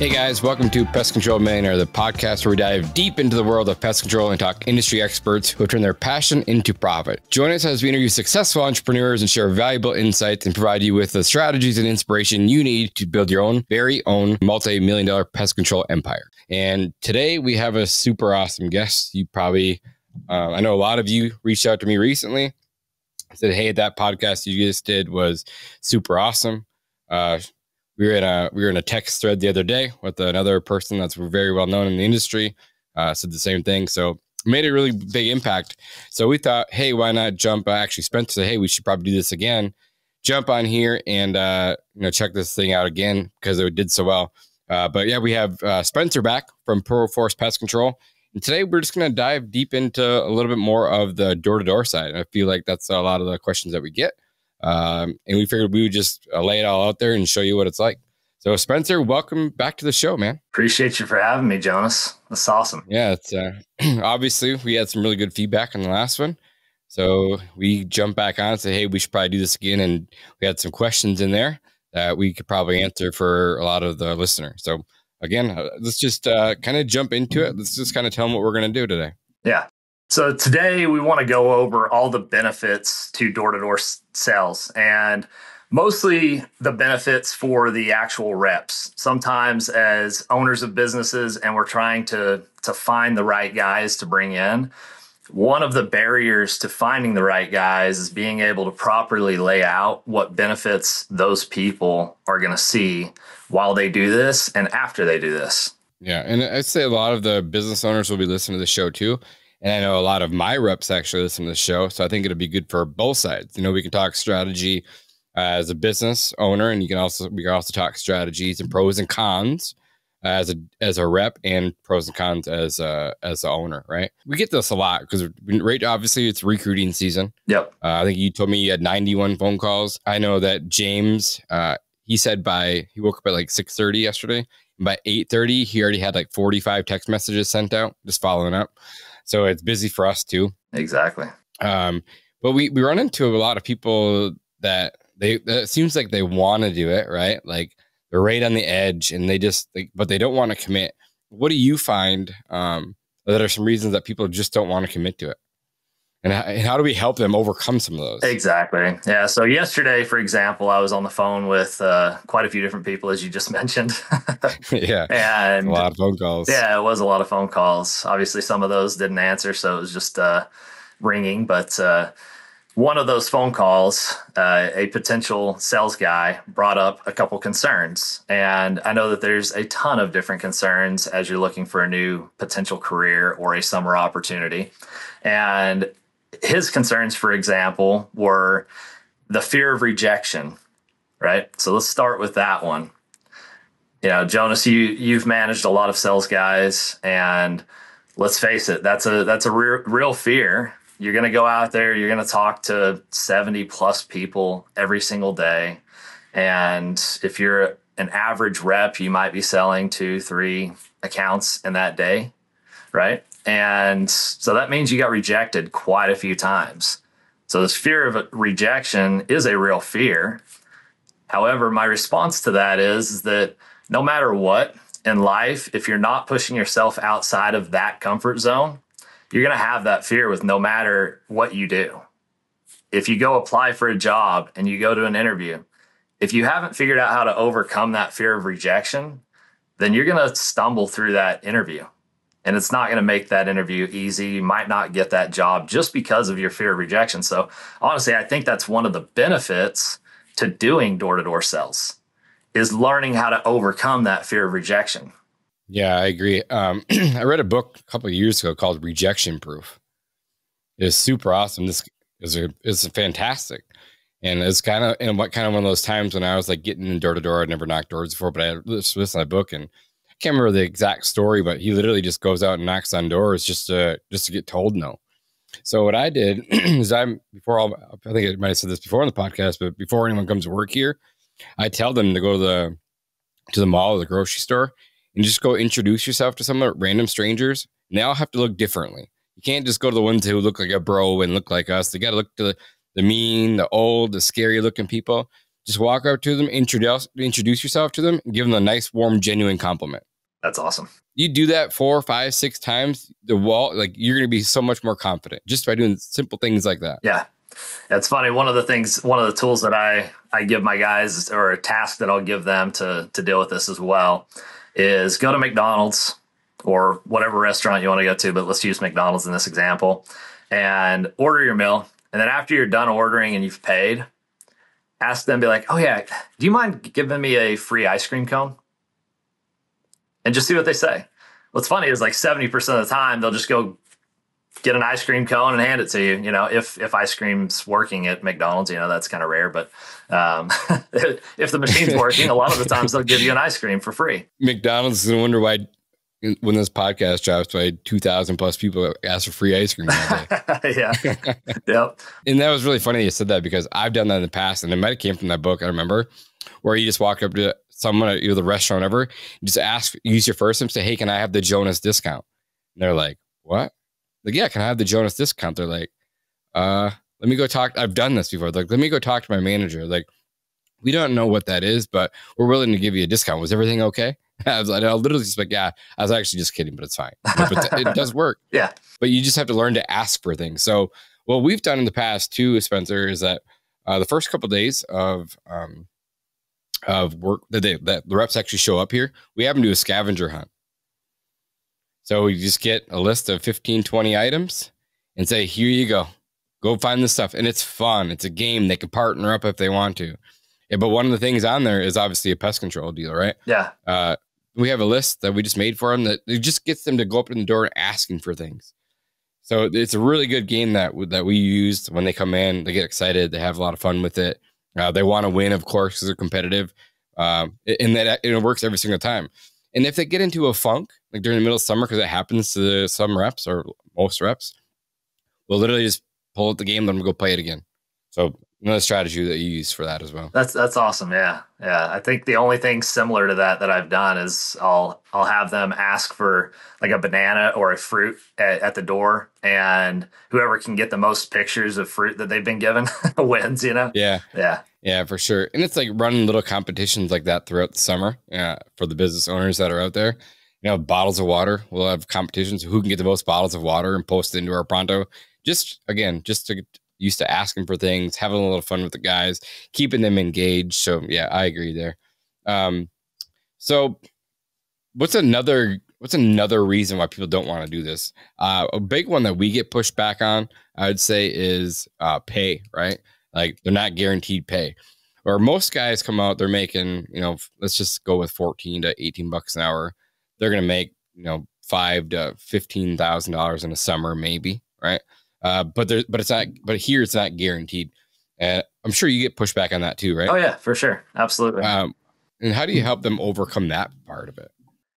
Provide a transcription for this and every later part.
Hey guys, welcome to Pest Control Millionaire, the podcast where we dive deep into the world of pest control and talk industry experts who turn their passion into profit. Join us as we interview successful entrepreneurs and share valuable insights and provide you with the strategies and inspiration you need to build your own very own multi million dollar pest control empire. And today we have a super awesome guest. You probably, uh, I know a lot of you reached out to me recently, said, Hey, that podcast you just did was super awesome. Uh, we were in a we were in a text thread the other day with another person that's very well known in the industry. Uh, said the same thing, so made a really big impact. So we thought, hey, why not jump? Uh, actually, Spenser said, hey, we should probably do this again. Jump on here and uh, you know check this thing out again because it did so well. Uh, but yeah, we have uh, Spenser back from ProForce Pest Control. And today we're just going to dive deep into a little bit more of the door to door side. I feel like that's a lot of the questions that we get. Um, and we figured we would just uh, lay it all out there and show you what it's like. So, Spenser, welcome back to the show, man. Appreciate you for having me, Jonas. That's awesome. Yeah, it's uh, obviously we had some really good feedback on the last one. So we jumped back on and said, hey, we should probably do this again. And we had some questions in there that we could probably answer for a lot of the listeners. So, again, uh, let's just uh, kind of jump into it. Let's just kind of tell them what we're going to do today. Yeah. So today we want to go over all the benefits to door to door sales and mostly the benefits for the actual reps. Sometimes as owners of businesses and we're trying to to find the right guys to bring in, one of the barriers to finding the right guys is being able to properly lay out what benefits those people are going to see while they do this and after they do this. Yeah, and I'd say a lot of the business owners will be listening to the show too and I know a lot of my reps actually listen to the show. So I think it'll be good for both sides. You know, we can talk strategy as a business owner, and you can also we can also talk strategies and pros and cons as a as a rep and pros and cons as a as a owner, right? We get this a lot because right obviously it's recruiting season. Yep. Uh, I think you told me you had 91 phone calls. I know that James uh, he said by he woke up at like 6:30 yesterday. By 8:30 he already had like 45 text messages sent out just following up. So it's busy for us too. Exactly. Um, but we, we run into a lot of people that they, it seems like they want to do it, right? Like they're right on the edge and they just, like, but they don't want to commit. What do you find um, that are some reasons that people just don't want to commit to it? And how, and how, do we help them overcome some of those? Exactly. Yeah. So yesterday, for example, I was on the phone with uh, quite a few different people, as you just mentioned. yeah. And a lot of phone calls. Yeah, it was a lot of phone calls. Obviously, some of those didn't answer, so it was just uh, ringing. But uh, one of those phone calls, uh, a potential sales guy brought up a couple concerns. And I know that there's a ton of different concerns as you're looking for a new potential career or a summer opportunity. And his concerns, for example, were the fear of rejection, right? So let's start with that one. You know, Jonas, you you've managed a lot of sales guys, and let's face it, that's a that's a real, real fear. You're going to go out there, you're going to talk to 70 plus people every single day, and if you're an average rep, you might be selling two, three accounts in that day, right? And so that means you got rejected quite a few times. So this fear of rejection is a real fear. However, my response to that is, is that no matter what in life, if you're not pushing yourself outside of that comfort zone, you're going to have that fear with no matter what you do. If you go apply for a job and you go to an interview, if you haven't figured out how to overcome that fear of rejection, then you're going to stumble through that interview and it's not going to make that interview easy. You might not get that job just because of your fear of rejection. So, honestly, I think that's one of the benefits to doing door to door sales is learning how to overcome that fear of rejection. Yeah, I agree. Um, I read a book a couple of years ago called Rejection Proof. It's super awesome. This is a, is fantastic. And it's kind of and what kind of one of those times when I was like getting in door to door. I'd never knocked doors before, but I listened to that book and can't remember the exact story, but he literally just goes out and knocks on doors just to just to get told no. So what I did is I'm before all I think I might have said this before on the podcast, but before anyone comes to work here, I tell them to go to the to the mall or the grocery store and just go introduce yourself to some random strangers. And they all have to look differently. You can't just go to the ones who look like a bro and look like us. They got to look to the, the mean, the old, the scary looking people. Just walk up to them, introduce introduce yourself to them, and give them a nice, warm, genuine compliment. That's awesome. You do that four, five, six times, the wall, like you're going to be so much more confident just by doing simple things like that. Yeah. It's funny. One of the things, one of the tools that I, I give my guys or a task that I'll give them to, to deal with this as well is go to McDonald's or whatever restaurant you want to go to, but let's use McDonald's in this example and order your meal. And then after you're done ordering and you've paid, ask them, be like, oh, yeah, do you mind giving me a free ice cream cone? And just see what they say. What's funny is like 70% of the time, they'll just go get an ice cream cone and hand it to you. You know, if if ice cream's working at McDonald's, you know that's kind of rare. But um, if the machine's working, a lot of the times they'll give you an ice cream for free. McDonald's is wonder why when this podcast drops, by two thousand plus people ask for free ice cream. yeah, yep. And that was really funny you said that because I've done that in the past, and it might have came from that book. I remember where you just walk up to someone at either the restaurant, ever, just ask, use your first name, say, "Hey, can I have the Jonas discount?" And they're like, "What?" Like, yeah, can I have the Jonas discount? They're like, "Uh, let me go talk." I've done this before. Like, let me go talk to my manager. Like, we don't know what that is, but we're willing to give you a discount. Was everything okay? I was like, I literally just like, yeah, I was actually just kidding, but it's fine. But it does work. Yeah. But you just have to learn to ask for things. So what we've done in the past too, Spenser, is that uh, the first couple of days of um, of work that they that the reps actually show up here, we have them do a scavenger hunt. So we just get a list of 15, 20 items and say, here you go. Go find this stuff. And it's fun. It's a game. They can partner up if they want to. Yeah, but one of the things on there is obviously a pest control deal, right? Yeah. Uh, we have a list that we just made for them that it just gets them to go up in the door asking for things. So it's a really good game that that we used when they come in. They get excited. They have a lot of fun with it. Uh, they want to win, of course, because they're competitive, um, and that it works every single time. And if they get into a funk, like during the middle of summer, because it happens to some reps or most reps, we'll literally just pull out the game, let them go play it again. So another strategy that you use for that as well. That's that's awesome. Yeah, yeah. I think the only thing similar to that that I've done is I'll I'll have them ask for like a banana or a fruit at, at the door, and whoever can get the most pictures of fruit that they've been given wins. You know. Yeah. Yeah. Yeah, for sure. And it's like running little competitions like that throughout the summer uh, for the business owners that are out there. You know, bottles of water. We'll have competitions who can get the most bottles of water and post it into our pronto. Just again, just to used to asking for things, having a little fun with the guys, keeping them engaged. So yeah, I agree there. Um, so what's another what's another reason why people don't want to do this? Uh, a big one that we get pushed back on, I would say, is uh, pay. Right, like they're not guaranteed pay. Or most guys come out, they're making, you know, let's just go with fourteen to eighteen bucks an hour. They're gonna make, you know, five to fifteen thousand dollars in a summer, maybe, right? Uh, but there, but it's not. But here, it's not guaranteed. And I'm sure you get pushback on that too, right? Oh yeah, for sure, absolutely. Um, and how do you help them overcome that part of it?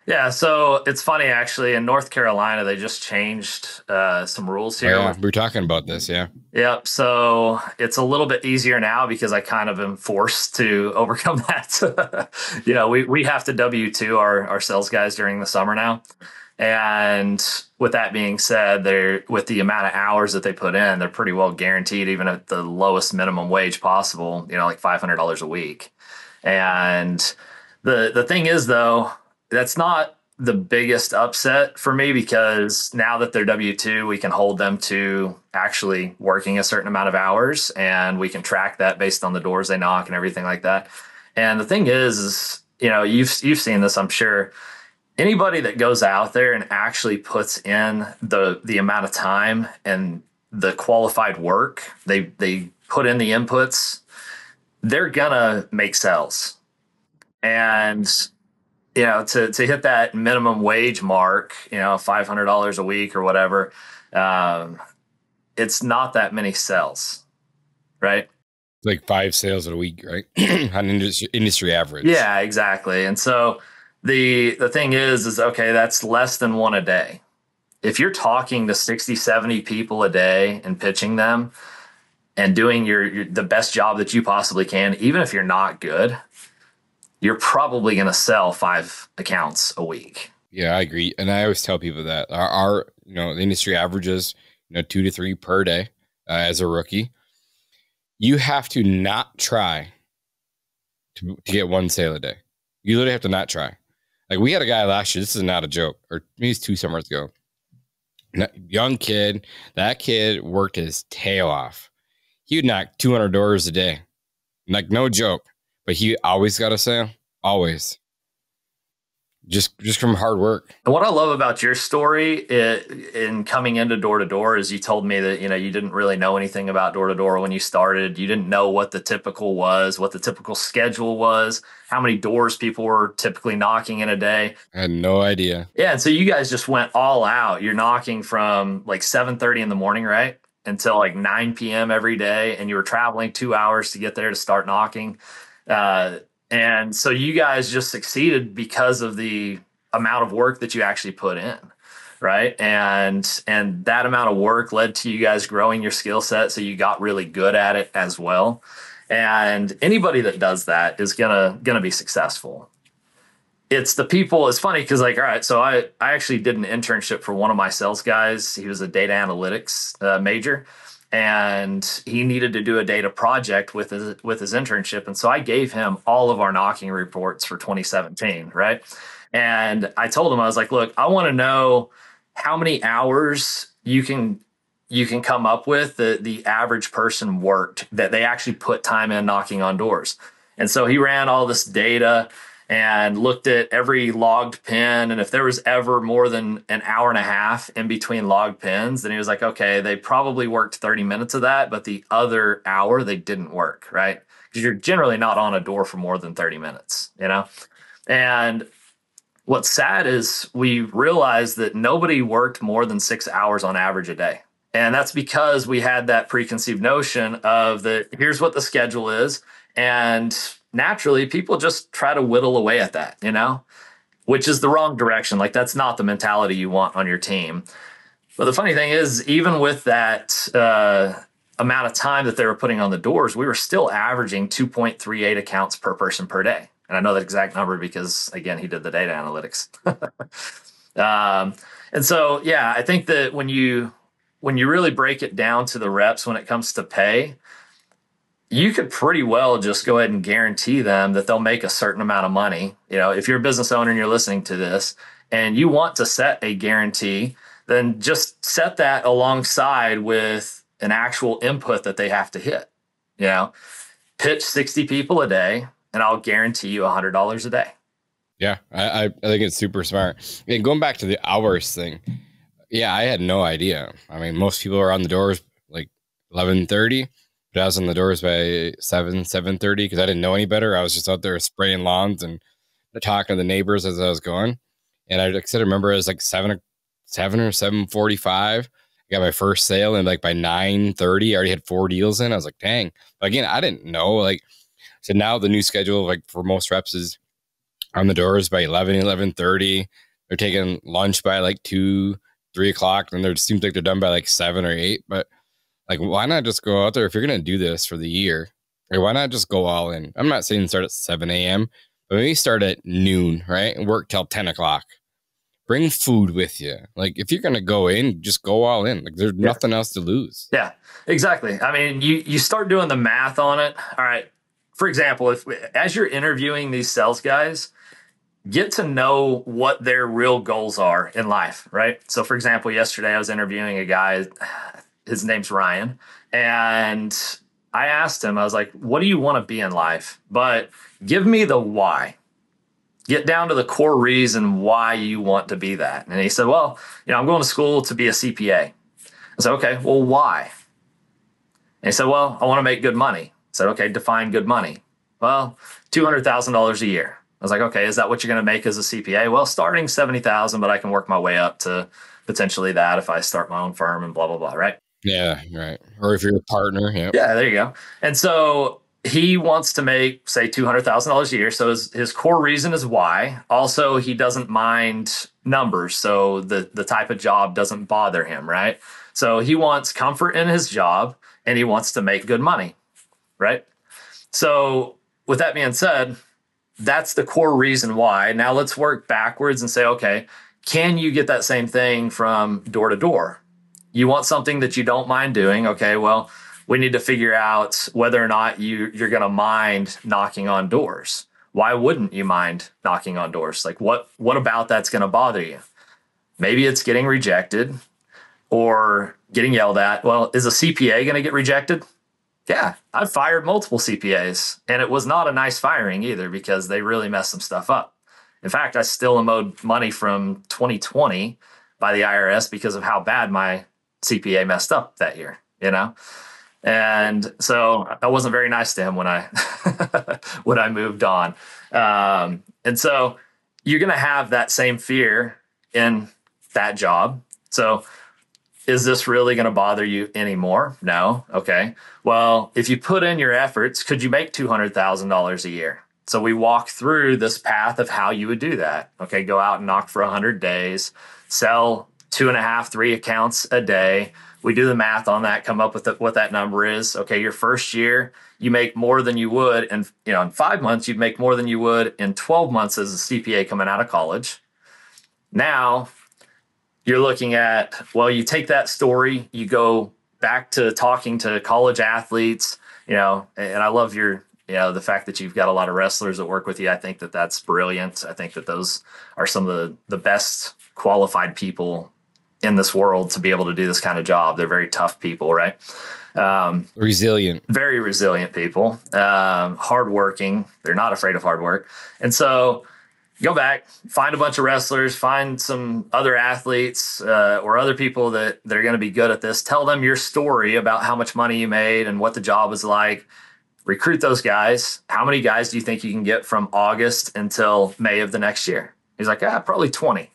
Yeah, so it's funny actually. In North Carolina, they just changed uh, some rules here. Oh, yeah, we are talking about this, yeah. Yep. So it's a little bit easier now because I kind of am forced to overcome that. you know, we we have to W two our our sales guys during the summer now, and with that being said, they're with the amount of hours that they put in, they're pretty well guaranteed, even at the lowest minimum wage possible. You know, like five hundred dollars a week. And the the thing is, though, that's not the biggest upset for me because now that they're W two, we can hold them to actually working a certain amount of hours, and we can track that based on the doors they knock and everything like that. And the thing is, is you know, you've you've seen this, I'm sure anybody that goes out there and actually puts in the the amount of time and the qualified work they they put in the inputs they're gonna make sales. And you know to to hit that minimum wage mark you know $500 a week or whatever um, it's not that many sales right? Like five sales a week right? On industry, industry average. Yeah exactly. And so the the thing is is okay that's less than one a day if you're talking to 60 70 people a day and pitching them and doing your, your the best job that you possibly can even if you're not good you're probably going to sell five accounts a week yeah i agree and i always tell people that our, our you know the industry averages you know two to three per day uh, as a rookie you have to not try to, to get one sale a day. You literally have to not try. Like we had a guy last year. This is not a joke, or maybe it's two summers ago. Young kid. That kid worked his tail off. He would knock 200 doors a day. Like no joke. But he always got a sale. Always just just from hard work. And what I love about your story it, in coming into door to door is you told me that you know you didn't really know anything about door to door when you started. You didn't know what the typical was, what the typical schedule was, how many doors people were typically knocking in a day. I had no idea. Yeah, and so you guys just went all out. You're knocking from like 7:30 in the morning, right? Until like 9 p.m. every day, and you were traveling two hours to get there to start knocking. Uh, and so you guys just succeeded because of the amount of work that you actually put in right? And and that amount of work led to you guys growing your skill set so you got really good at it as well. And anybody that does that is gonna gonna be successful. It's the people it's funny because like all right so i i actually did an internship for one of my sales guys. He was a data analytics uh, major and he needed to do a data project with his with his internship. And so I gave him all of our knocking reports for 2017 right? And I told him I was like look I want to know how many hours you can you can come up with that the average person worked that they actually put time in knocking on doors. And so he ran all this data and looked at every logged pin. And if there was ever more than an hour and a half in between logged pins, then he was like, okay, they probably worked 30 minutes of that, but the other hour they didn't work, right? Because you're generally not on a door for more than 30 minutes, you know? And what's sad is we realized that nobody worked more than six hours on average a day. And that's because we had that preconceived notion of that here's what the schedule is. And naturally people just try to whittle away at that, you know, which is the wrong direction. Like that's not the mentality you want on your team. But the funny thing is, even with that uh, amount of time that they were putting on the doors, we were still averaging 2.38 accounts per person per day. And I know that exact number because, again, he did the data analytics. um, and so, yeah, I think that when you when you really break it down to the reps when it comes to pay, you could pretty well just go ahead and guarantee them that they'll make a certain amount of money. You know, if you're a business owner and you're listening to this and you want to set a guarantee, then just set that alongside with an actual input that they have to hit. You know, pitch 60 people a day and I'll guarantee you $100 a day. Yeah, I, I think it's super smart. And going back to the hours thing, yeah, I had no idea. I mean, most people are on the doors like 1130 but I was on the doors by seven, seven thirty because I didn't know any better. I was just out there spraying lawns and talking to the neighbors as I was going. And I said, I remember it was like seven, seven or seven forty-five. I got my first sale, and like by nine thirty, I already had four deals in. I was like, dang. But again, I didn't know. Like, so now the new schedule, like for most reps, is on the doors by 11, 11.30. They're taking lunch by like two, three o'clock, and it seems like they're done by like seven or eight. But like, why not just go out there if you're going to do this for the year? Or why not just go all in? I'm not saying start at 7 a.m., but maybe start at noon, right? And work till 10 o'clock. Bring food with you. Like, if you're going to go in, just go all in. Like, there's yeah. nothing else to lose. Yeah, exactly. I mean, you, you start doing the math on it. All right. For example, if as you're interviewing these sales guys, get to know what their real goals are in life, right? So, for example, yesterday I was interviewing a guy, his name's Ryan. And I asked him, I was like, what do you want to be in life? But give me the why. Get down to the core reason why you want to be that. And he said, well, you know, I'm going to school to be a CPA. I said, okay, well, why? And he said, well, I want to make good money. I said, okay, define good money. Well, $200,000 a year. I was like, okay, is that what you're going to make as a CPA? Well, starting 70,000, but I can work my way up to potentially that if I start my own firm and blah, blah, blah, right? Yeah, right. Or if you're a partner, yeah. Yeah, there you go. And so he wants to make say $200,000 a year. So his, his core reason is why. Also, he doesn't mind numbers. So the, the type of job doesn't bother him, right? So he wants comfort in his job and he wants to make good money, right? So with that being said, that's the core reason why. Now let's work backwards and say, okay, can you get that same thing from door to door? You want something that you don't mind doing. Okay, well, we need to figure out whether or not you you're going to mind knocking on doors. Why wouldn't you mind knocking on doors? Like what what about that's going to bother you? Maybe it's getting rejected or getting yelled at. Well, is a CPA going to get rejected? Yeah, I've fired multiple CPAs and it was not a nice firing either because they really messed some stuff up. In fact, I still am owed money from 2020 by the IRS because of how bad my CPA messed up that year, you know? And so I wasn't very nice to him when I when I moved on. Um, and so you're going to have that same fear in that job. So is this really going to bother you anymore? No. Okay. Well, if you put in your efforts, could you make $200,000 a year? So we walk through this path of how you would do that. Okay. Go out and knock for 100 days, sell two and a half, three accounts a day. We do the math on that, come up with the, what that number is. Okay. Your first year, you make more than you would. And, you know, in five months, you'd make more than you would in 12 months as a CPA coming out of college. Now, you're looking at, well, you take that story, you go back to talking to college athletes, you know, and I love your, you know, the fact that you've got a lot of wrestlers that work with you. I think that that's brilliant. I think that those are some of the, the best qualified people in this world to be able to do this kind of job. They're very tough people, right? Um, resilient, very resilient people, um, hardworking. They're not afraid of hard work. And so, go back, find a bunch of wrestlers, find some other athletes uh, or other people that, that are going to be good at this. Tell them your story about how much money you made and what the job was like. Recruit those guys. How many guys do you think you can get from August until May of the next year? He's like, ah, probably 20.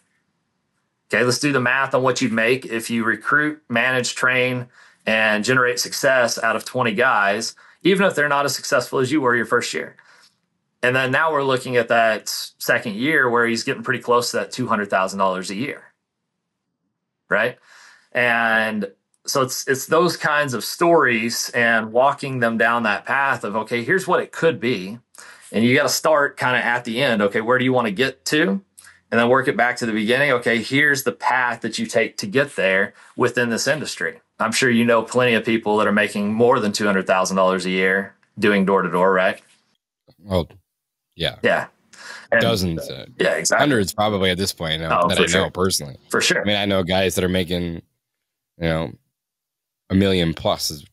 Okay, let's do the math on what you'd make if you recruit, manage, train, and generate success out of 20 guys, even if they're not as successful as you were your first year. And then now we're looking at that second year where he's getting pretty close to that $200,000 a year. Right. And so it's it's those kinds of stories and walking them down that path of okay, here's what it could be. And you got to start kind of at the end. Okay, where do you want to get to? And then work it back to the beginning. Okay, here's the path that you take to get there within this industry. I'm sure you know plenty of people that are making more than $200,000 a year doing door to door, right? Well, yeah. Yeah. And, Dozens. Uh, yeah, exactly. Hundreds probably at this point you know, oh, that I sure. know personally. For sure. I mean, I know guys that are making, you know, a million plus.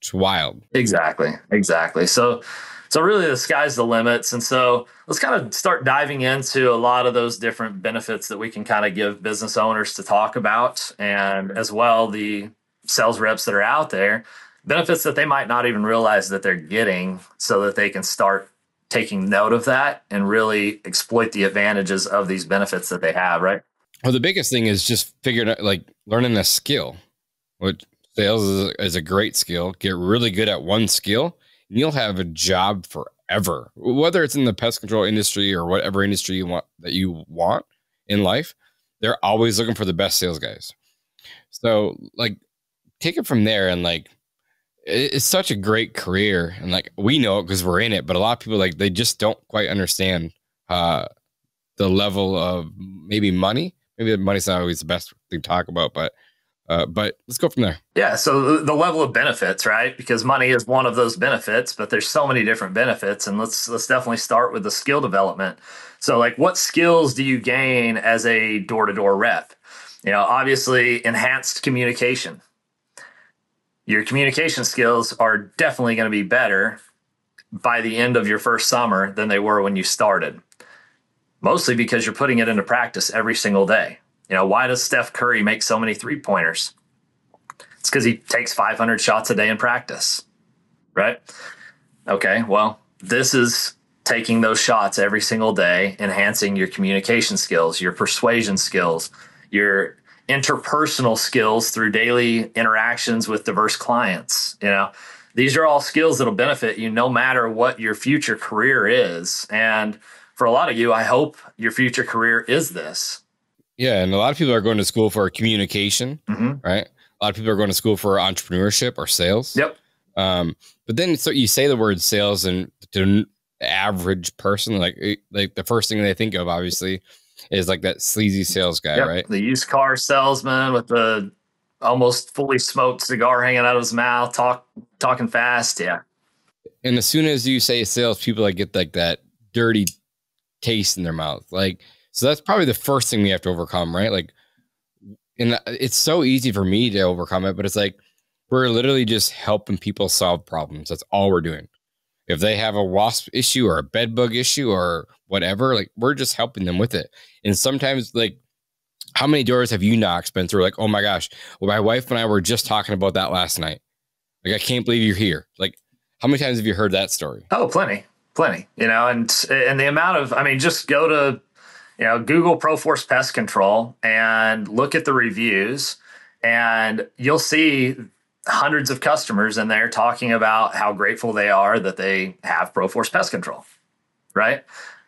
It's wild. Exactly. Exactly. So, so really the sky's the limits. And so let's kind of start diving into a lot of those different benefits that we can kind of give business owners to talk about and as well the sales reps that are out there, benefits that they might not even realize that they're getting so that they can start taking note of that and really exploit the advantages of these benefits that they have, right? Well, the biggest thing is just figuring out, like learning a skill. What sales is is a great skill. Get really good at one skill, and you'll have a job forever. Whether it's in the pest control industry or whatever industry you want that you want in life, they're always looking for the best sales guys. So, like, take it from there and like it's such a great career and like we know it because we're in it but a lot of people like they just don't quite understand uh the level of maybe money maybe money's not always the best thing to talk about but uh, but let's go from there. Yeah. So the level of benefits, right? Because money is one of those benefits, but there's so many different benefits, and let's let's definitely start with the skill development. So, like, what skills do you gain as a door to door rep? You know, obviously, enhanced communication your communication skills are definitely going to be better by the end of your first summer than they were when you started. Mostly because you're putting it into practice every single day. You know, why does Steph Curry make so many three pointers? It's because he takes 500 shots a day in practice, right? Okay, well, this is taking those shots every single day, enhancing your communication skills, your persuasion skills, your interpersonal skills through daily interactions with diverse clients. You know, these are all skills that'll benefit you no matter what your future career is. And for a lot of you, I hope your future career is this. Yeah. And a lot of people are going to school for communication, mm-hmm. right? A lot of people are going to school for entrepreneurship or sales. Yep. Um, but then so you say the word sales and to an average person, like like the first thing they think of obviously is like that sleazy sales guy, yep. right? The used car salesman with the almost fully smoked cigar hanging out of his mouth, talk talking fast. Yeah. And as soon as you say sales, people like get like that dirty taste in their mouth. Like, so that's probably the first thing we have to overcome, right? Like, and it's so easy for me to overcome it, but it's like we're literally just helping people solve problems. That's all we're doing. If they have a wasp issue or a bed bug issue or whatever, like we're just helping them with it. And sometimes, like, how many doors have you knocked, Spenser? Like, oh my gosh, well, my wife and I were just talking about that last night. Like, I can't believe you're here. Like, how many times have you heard that story? Oh, plenty, plenty. You know, and and the amount of, I mean, just go to, you know, Google ProForce Pest Control and look at the reviews, and you'll see hundreds of customers in there talking about how grateful they are that they have ProForce Pest Control, right?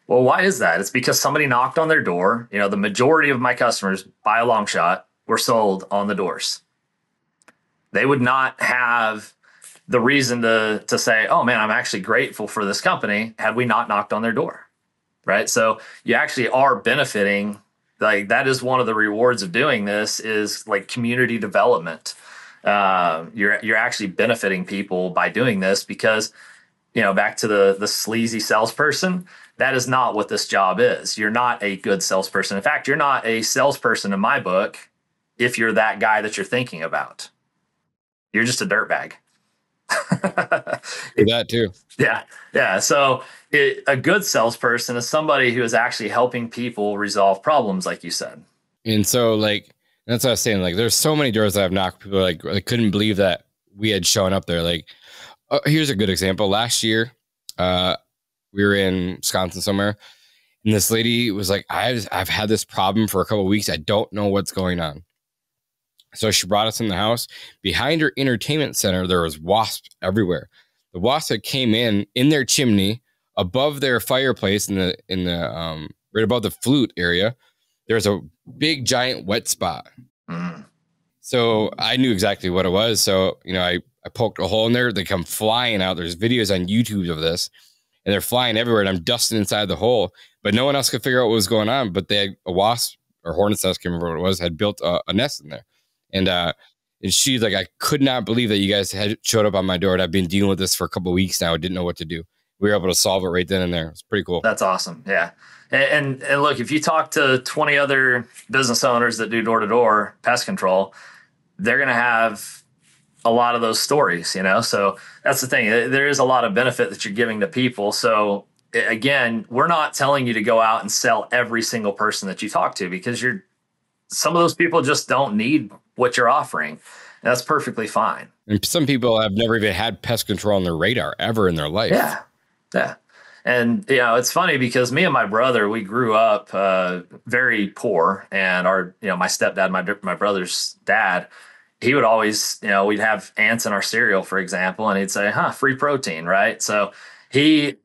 Well, why is that? It's because somebody knocked on their door. You know, the majority of my customers, by a long shot, were sold on the doors. They would not have the reason to to say, "Oh man, I'm actually grateful for this company," had we not knocked on their door, right? So you actually are benefiting. Like that is one of the rewards of doing this is like community development. Uh, you're you're actually benefiting people by doing this because you know back to the the sleazy salesperson that is not what this job is. You're not a good salesperson. In fact, you're not a salesperson in my book if you're that guy that you're thinking about. You're just a dirtbag. that too. Yeah. Yeah. So it, a good salesperson is somebody who is actually helping people resolve problems, like you said. And so, like, that's what I was saying. Like, there's so many doors that I've knocked. People like, they couldn't believe that we had shown up there. Like, uh, here's a good example. Last year, uh, we were in Wisconsin somewhere, and this lady was like, "I've I've had this problem for a couple weeks. I don't know what's going on." So she brought us in the house. Behind her entertainment center, there was wasps everywhere. The wasps that came in in their chimney above their fireplace in the in the um, right above the flute area. There's a big giant wet spot. Mm. So I knew exactly what it was. So you know, I I poked a hole in there. They come flying out. There's videos on YouTube of this and they're flying everywhere. And I'm dusting inside the hole, but no one else could figure out what was going on. But they had a wasp or hornet's nest, I can't remember what it was, had built a, a nest in there. And uh, and she's like, I could not believe that you guys had showed up on my door. And I've been dealing with this for a couple weeks now. I didn't know what to do. We were able to solve it right then and there. It's pretty cool. That's awesome. Yeah. And, and, look, if you talk to 20 other business owners that do door to door pest control, they're going to have a lot of those stories, you know? So that's the thing. There is a lot of benefit that you're giving to people. So again, we're not telling you to go out and sell every single person that you talk to because you're some of those people just don't need what you're offering. that's perfectly fine. And some people have never even had pest control on their radar ever in their life. Yeah. Yeah. And you know, it's funny because me and my brother, we grew up uh, very poor, and our, you know, my stepdad, my my brother's dad, he would always, you know, we'd have ants in our cereal, for example, and he'd say, huh, free protein, right? So he,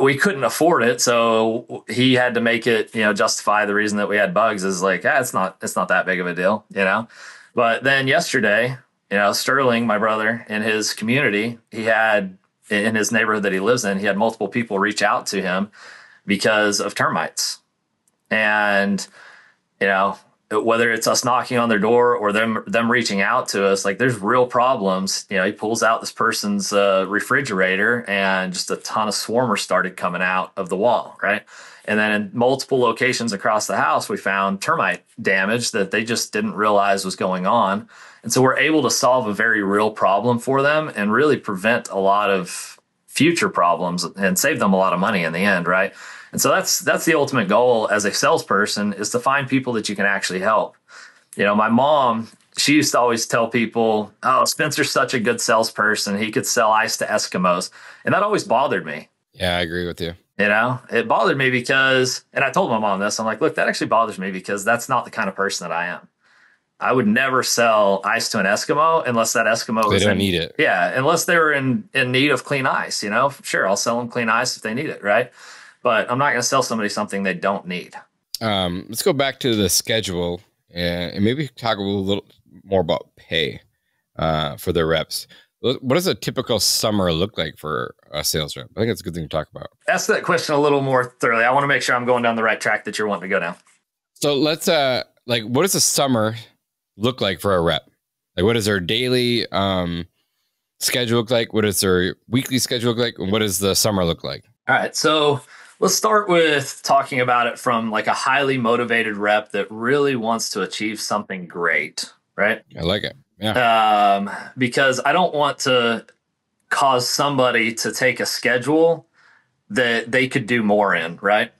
we couldn't afford it. So he had to make it, you know, justify the reason that we had bugs is like, ah, it's not, it's not that big of a deal, you know? But then yesterday, you know, Sterling, my brother in his community, he had in his neighborhood that he lives in, he had multiple people reach out to him because of termites. And, you know, whether it's us knocking on their door or them them reaching out to us like there's real problems you know he pulls out this person's uh, refrigerator and just a ton of swarmers started coming out of the wall right and then in multiple locations across the house we found termite damage that they just didn't realize was going on and so we're able to solve a very real problem for them and really prevent a lot of future problems and save them a lot of money in the end right and so that's that's the ultimate goal as a salesperson is to find people that you can actually help. You know, my mom, she used to always tell people, "Oh, Spenser's such a good salesperson. He could sell ice to Eskimos." And that always bothered me. Yeah, I agree with you. You know, it bothered me because, and I told my mom this. I'm like, look, that actually bothers me because that's not the kind of person that I am. I would never sell ice to an Eskimo unless that Eskimo they don't in, need it. Yeah, unless they were in in need of clean ice. You know, sure, I'll sell them clean ice if they need it, right? but I'm not going to sell somebody something they don't need. Um, let's go back to the schedule and, maybe talk a little more about pay uh, for the reps. What does a typical summer look like for a sales rep? I think it's a good thing to talk about. Ask that question a little more thoroughly. I want to make sure I'm going down the right track that you're wanting to go down. So let's uh like what does a summer look like for a rep? Like, what does their daily um, schedule look like? What does their weekly schedule look like? And what does the summer look like? All right. So let's start with talking about it from like a highly motivated rep that really wants to achieve something great, right? I like it. Yeah. Um, because I don't want to cause somebody to take a schedule that they could do more in, right?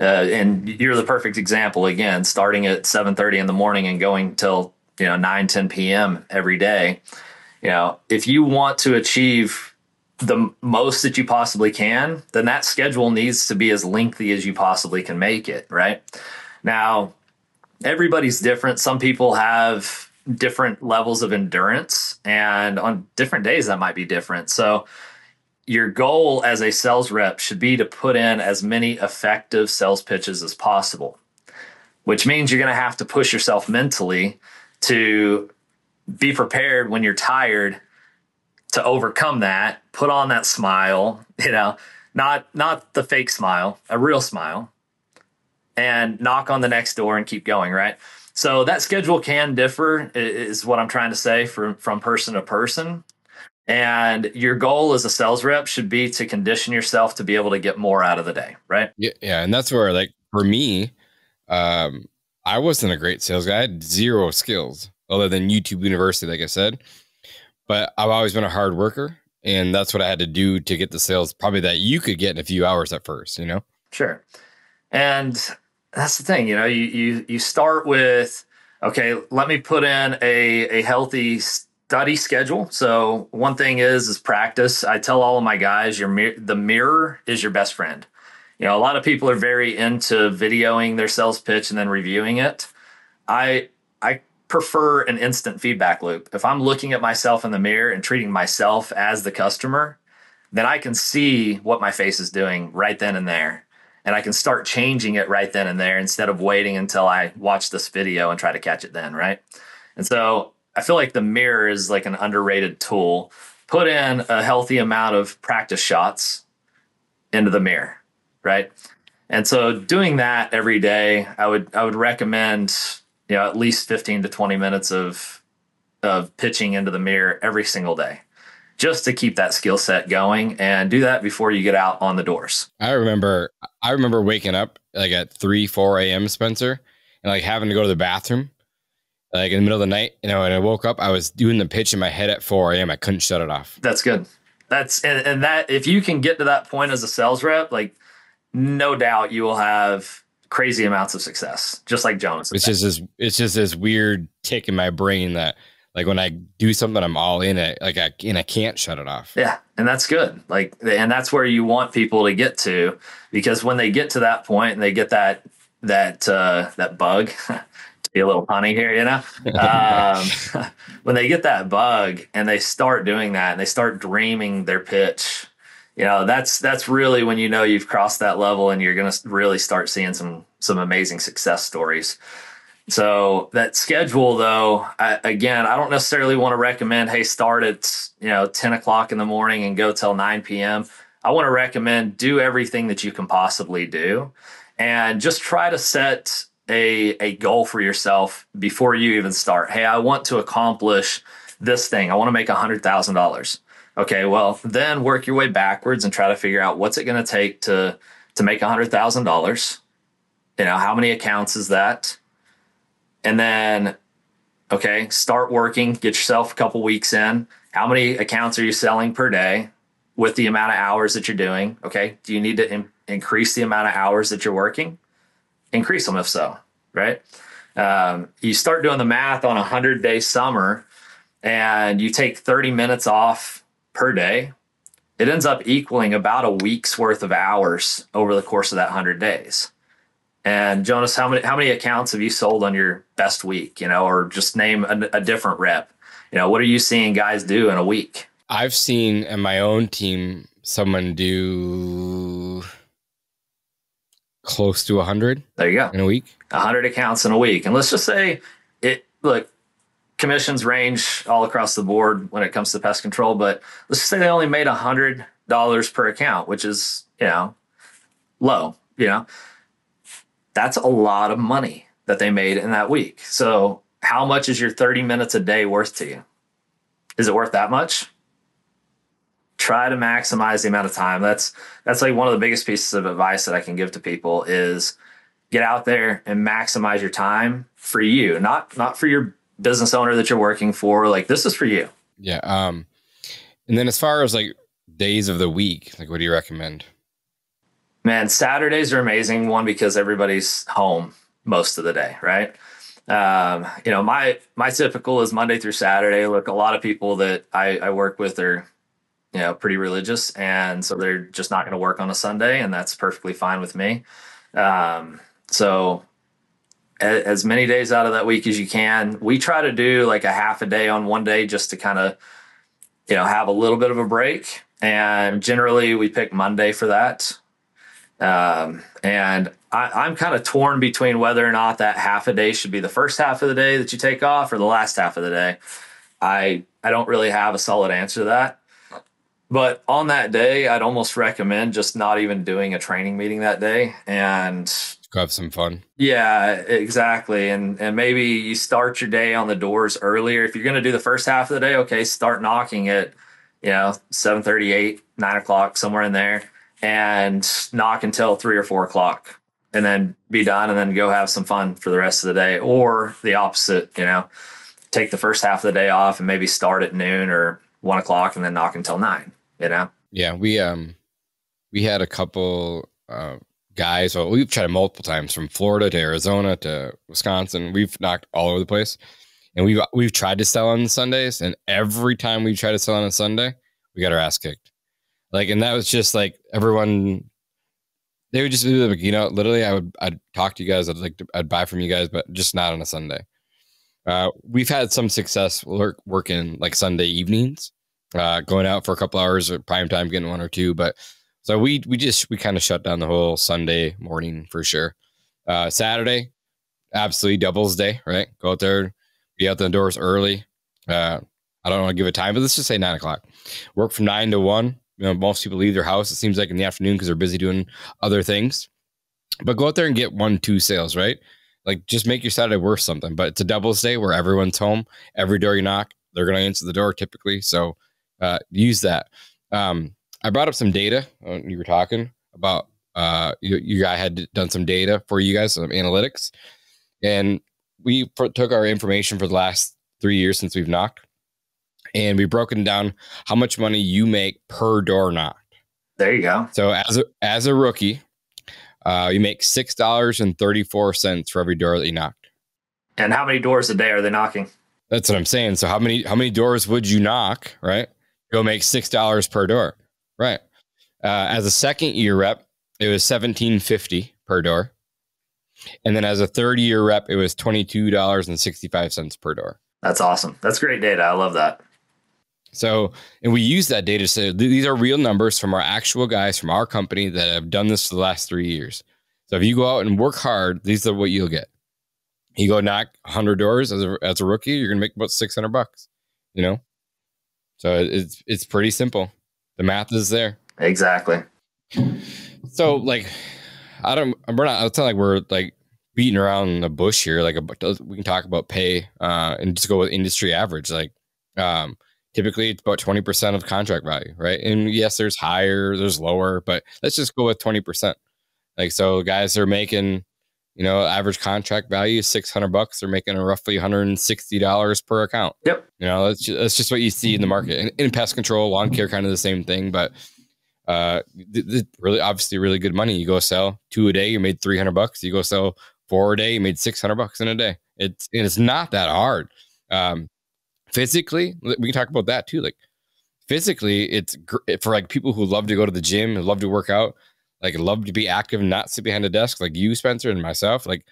Uh, and you're the perfect example again, starting at 7:30 in the morning and going till you know 9 10 p.m. every day. You know, if you want to achieve the most that you possibly can, then that schedule needs to be as lengthy as you possibly can make it, right? Now, everybody's different. Some people have different levels of endurance, and on different days, that might be different. So, your goal as a sales rep should be to put in as many effective sales pitches as possible, which means you're going to have to push yourself mentally to be prepared when you're tired to overcome that, put on that smile, you know, not not the fake smile, a real smile, and knock on the next door and keep going, right? So that schedule can differ, is what I'm trying to say from from person to person. And your goal as a sales rep should be to condition yourself to be able to get more out of the day, right? Yeah, yeah, and that's where like for me, um, I wasn't a great sales guy. I had zero skills other than YouTube University, like I said but I've always been a hard worker, and that's what I had to do to get the sales probably that you could get in a few hours at first. You know, sure, and that's the thing. You know, you you you start with okay, let me put in a a healthy study schedule. So one thing is is practice. I tell all of my guys, your mir- the mirror is your best friend. You know, a lot of people are very into videoing their sales pitch and then reviewing it. I I prefer an instant feedback loop. If I'm looking at myself in the mirror and treating myself as the customer, then I can see what my face is doing right then and there. And I can start changing it right then and there instead of waiting until I watch this video and try to catch it then, right? And so I feel like the mirror is like an underrated tool. Put in a healthy amount of practice shots into the mirror, right? And so doing that every day, I would I would recommend you know, at least 15 to 20 minutes of of pitching into the mirror every single day just to keep that skill set going and do that before you get out on the doors. I remember I remember waking up like at 3, 4 a.m. Spenser and like having to go to the bathroom like in the middle of the night. You know, and I woke up, I was doing the pitch in my head at 4 a.m. I couldn't shut it off. That's good. That's and, and that if you can get to that point as a sales rep, like no doubt you will have crazy amounts of success, just like Jonas. It's just this. It's just this weird tick in my brain that, like, when I do something, I'm all in it. Like, I and I can't shut it off. Yeah, and that's good. Like, and that's where you want people to get to, because when they get to that point and they get that that uh, that bug. to be a little punny here, you know. Um, when they get that bug and they start doing that and they start dreaming their pitch you know that's that's really when you know you've crossed that level and you're going to really start seeing some some amazing success stories so that schedule though I, again i don't necessarily want to recommend hey start at you know 10 o'clock in the morning and go till 9 p.m i want to recommend do everything that you can possibly do and just try to set a, a goal for yourself before you even start hey i want to accomplish this thing i want to make a hundred thousand dollars Okay, well, then work your way backwards and try to figure out what's it going to take to to make a hundred thousand dollars. You know, how many accounts is that? And then, okay, start working. Get yourself a couple weeks in. How many accounts are you selling per day with the amount of hours that you're doing? Okay, do you need to in- increase the amount of hours that you're working? Increase them if so, right? Um, you start doing the math on a hundred day summer, and you take 30 minutes off per day, it ends up equaling about a week's worth of hours over the course of that 100 days. And Jonas, how many how many accounts have you sold on your best week? You know, or just name a, a different rep. You know, what are you seeing guys do in a week? I've seen in my own team someone do close to 100 there you go in a week 100 accounts in a week and let's just say it look commissions range all across the board when it comes to pest control, but let's just say they only made a hundred dollars per account, which is, you know, low, you know, that's a lot of money that they made in that week. So how much is your 30 minutes a day worth to you? Is it worth that much? Try to maximize the amount of time. That's that's like one of the biggest pieces of advice that I can give to people is get out there and maximize your time for you, not not for your business owner that you're working for. Like this is for you. Yeah. Um, and then as far as like days of the week, like what do you recommend? Man, Saturdays are amazing. One because everybody's home most of the day, right? Um, you know, my my typical is Monday through Saturday. Look, a lot of people that I, I work with are, you know, pretty religious, and so they're just not going to work on a Sunday, and that's perfectly fine with me. Um, so, a, as many days out of that week as you can. We try to do like a half a day on one day just to kind of, you know, have a little bit of a break. And generally, we pick Monday for that. Um, and I, am kind of torn between whether or not that half a day should be the first half of the day that you take off or the last half of the day. I I don't really have a solid answer to that. But on that day, I'd almost recommend just not even doing a training meeting that day and go have some fun. Yeah, exactly. And and maybe you start your day on the doors earlier. If you're going to do the first half of the day, okay, start knocking at you know seven thirty, eight, nine o'clock, somewhere in there and knock until three or four o'clock and then be done and then go have some fun for the rest of the day or the opposite you know take the first half of the day off and maybe start at noon or one o'clock and then knock until nine you know? Yeah we um we had a couple uh guys well we've tried multiple times from florida to arizona to wisconsin. We've knocked all over the place and we've we've tried to sell on sundays and every time we try to sell on a sunday we got our ass kicked like, and that was just like everyone. They would just be like, you know, literally, I would I'd talk to you guys. I'd like to, I'd buy from you guys, but just not on a Sunday. Uh, we've had some success work, working like Sunday evenings, uh, going out for a couple hours at prime time, getting one or two. But so we we just we kind of shut down the whole Sunday morning for sure. Uh, Saturday, absolutely doubles day, right? Go out there, be out the doors early. Uh, I don't want to give a time, but let's just say nine o'clock. Work from nine to one you know, most people leave their house, it seems like in the afternoon because they're busy doing other things. But go out there and get one, two sales, right? Like just make your Saturday worth something. But it's a doubles day where everyone's home. Every door you knock, they're going to answer the door typically. So uh, use that. Um, I brought up some data. you were talking about uh, you, you had done some data for you guys, some analytics, and we took our information for the last three years since we've knocked, and we've broken down how much money you make per door knocked. There you go. So as a, as a rookie, uh, you make six dollars and thirty four cents for every door that you knocked. And how many doors a day are they knocking? That's what I'm saying. So how many how many doors would you knock? Right, you'll make six dollars per door. Right. Uh, as a second year rep, it was seventeen fifty per door, and then as a third year rep, it was twenty two dollars and sixty five cents per door. That's awesome. That's great data. I love that. So, and we use that data to say these are real numbers from our actual guys from our company that have done this for the last three years. So, if you go out and work hard, these are what you'll get. You go knock 100 doors as a, as a rookie, you're going to make about 600 bucks, you know? So, it's, it's pretty simple. The math is there. Exactly. So, like, I don't, we're not, it's not like we're like beating around the bush here. Like, a, we can talk about pay uh, and just go with industry average. Like, um, typically it's about 20% of contract value, right? And yes, there's higher, there's lower, but let's just go with 20%. Like, so guys are making, you know, average contract value 600 bucks. They're making a roughly $160 per account. Yep. You know, that's just, that's just what you see in the market. And in pest control, lawn care, kind of the same thing, but uh, th- th- really, obviously, really good money. You go sell two a day, you made 300 bucks. You go sell four a day, you made 600 bucks in a day. It's, it's not that hard. Um, physically we can talk about that too like physically it's for like people who love to go to the gym and love to work out like love to be active and not sit behind a desk like you Spenser and myself like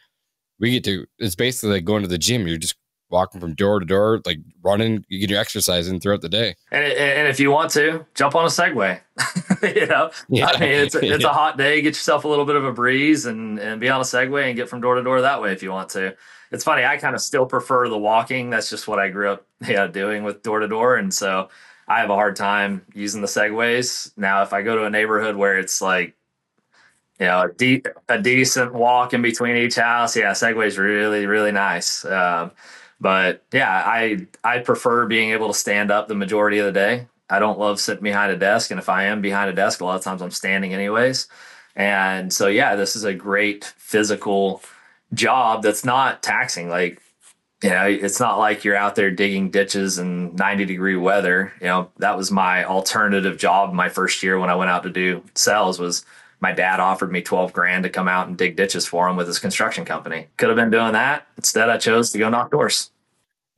we get to it's basically like going to the gym. You're just walking from door to door like running you get your exercise in throughout the day. And, and if you want to jump on a segway you know? Yeah. i mean it's, it's a hot day get yourself a little bit of a breeze and and be on a segway and get from door to door that way if you want to it's funny. I kind of still prefer the walking. That's just what I grew up yeah, doing with door to door. And so I have a hard time using the segways. Now, if I go to a neighborhood where it's like, you know, a, de- a decent walk in between each house, yeah, segway's really, really nice. Um, But yeah, I I prefer being able to stand up the majority of the day. I don't love sitting behind a desk, and if I am behind a desk, a lot of times I'm standing anyways. And so yeah, this is a great physical job that's not taxing. Like you know, it's not like you're out there digging ditches in 90 degree weather. You know, that was my alternative job my first year when I went out to do sales was my dad offered me 12 grand to come out and dig ditches for him with his construction company. Could have been doing that. Instead, I chose to go knock doors.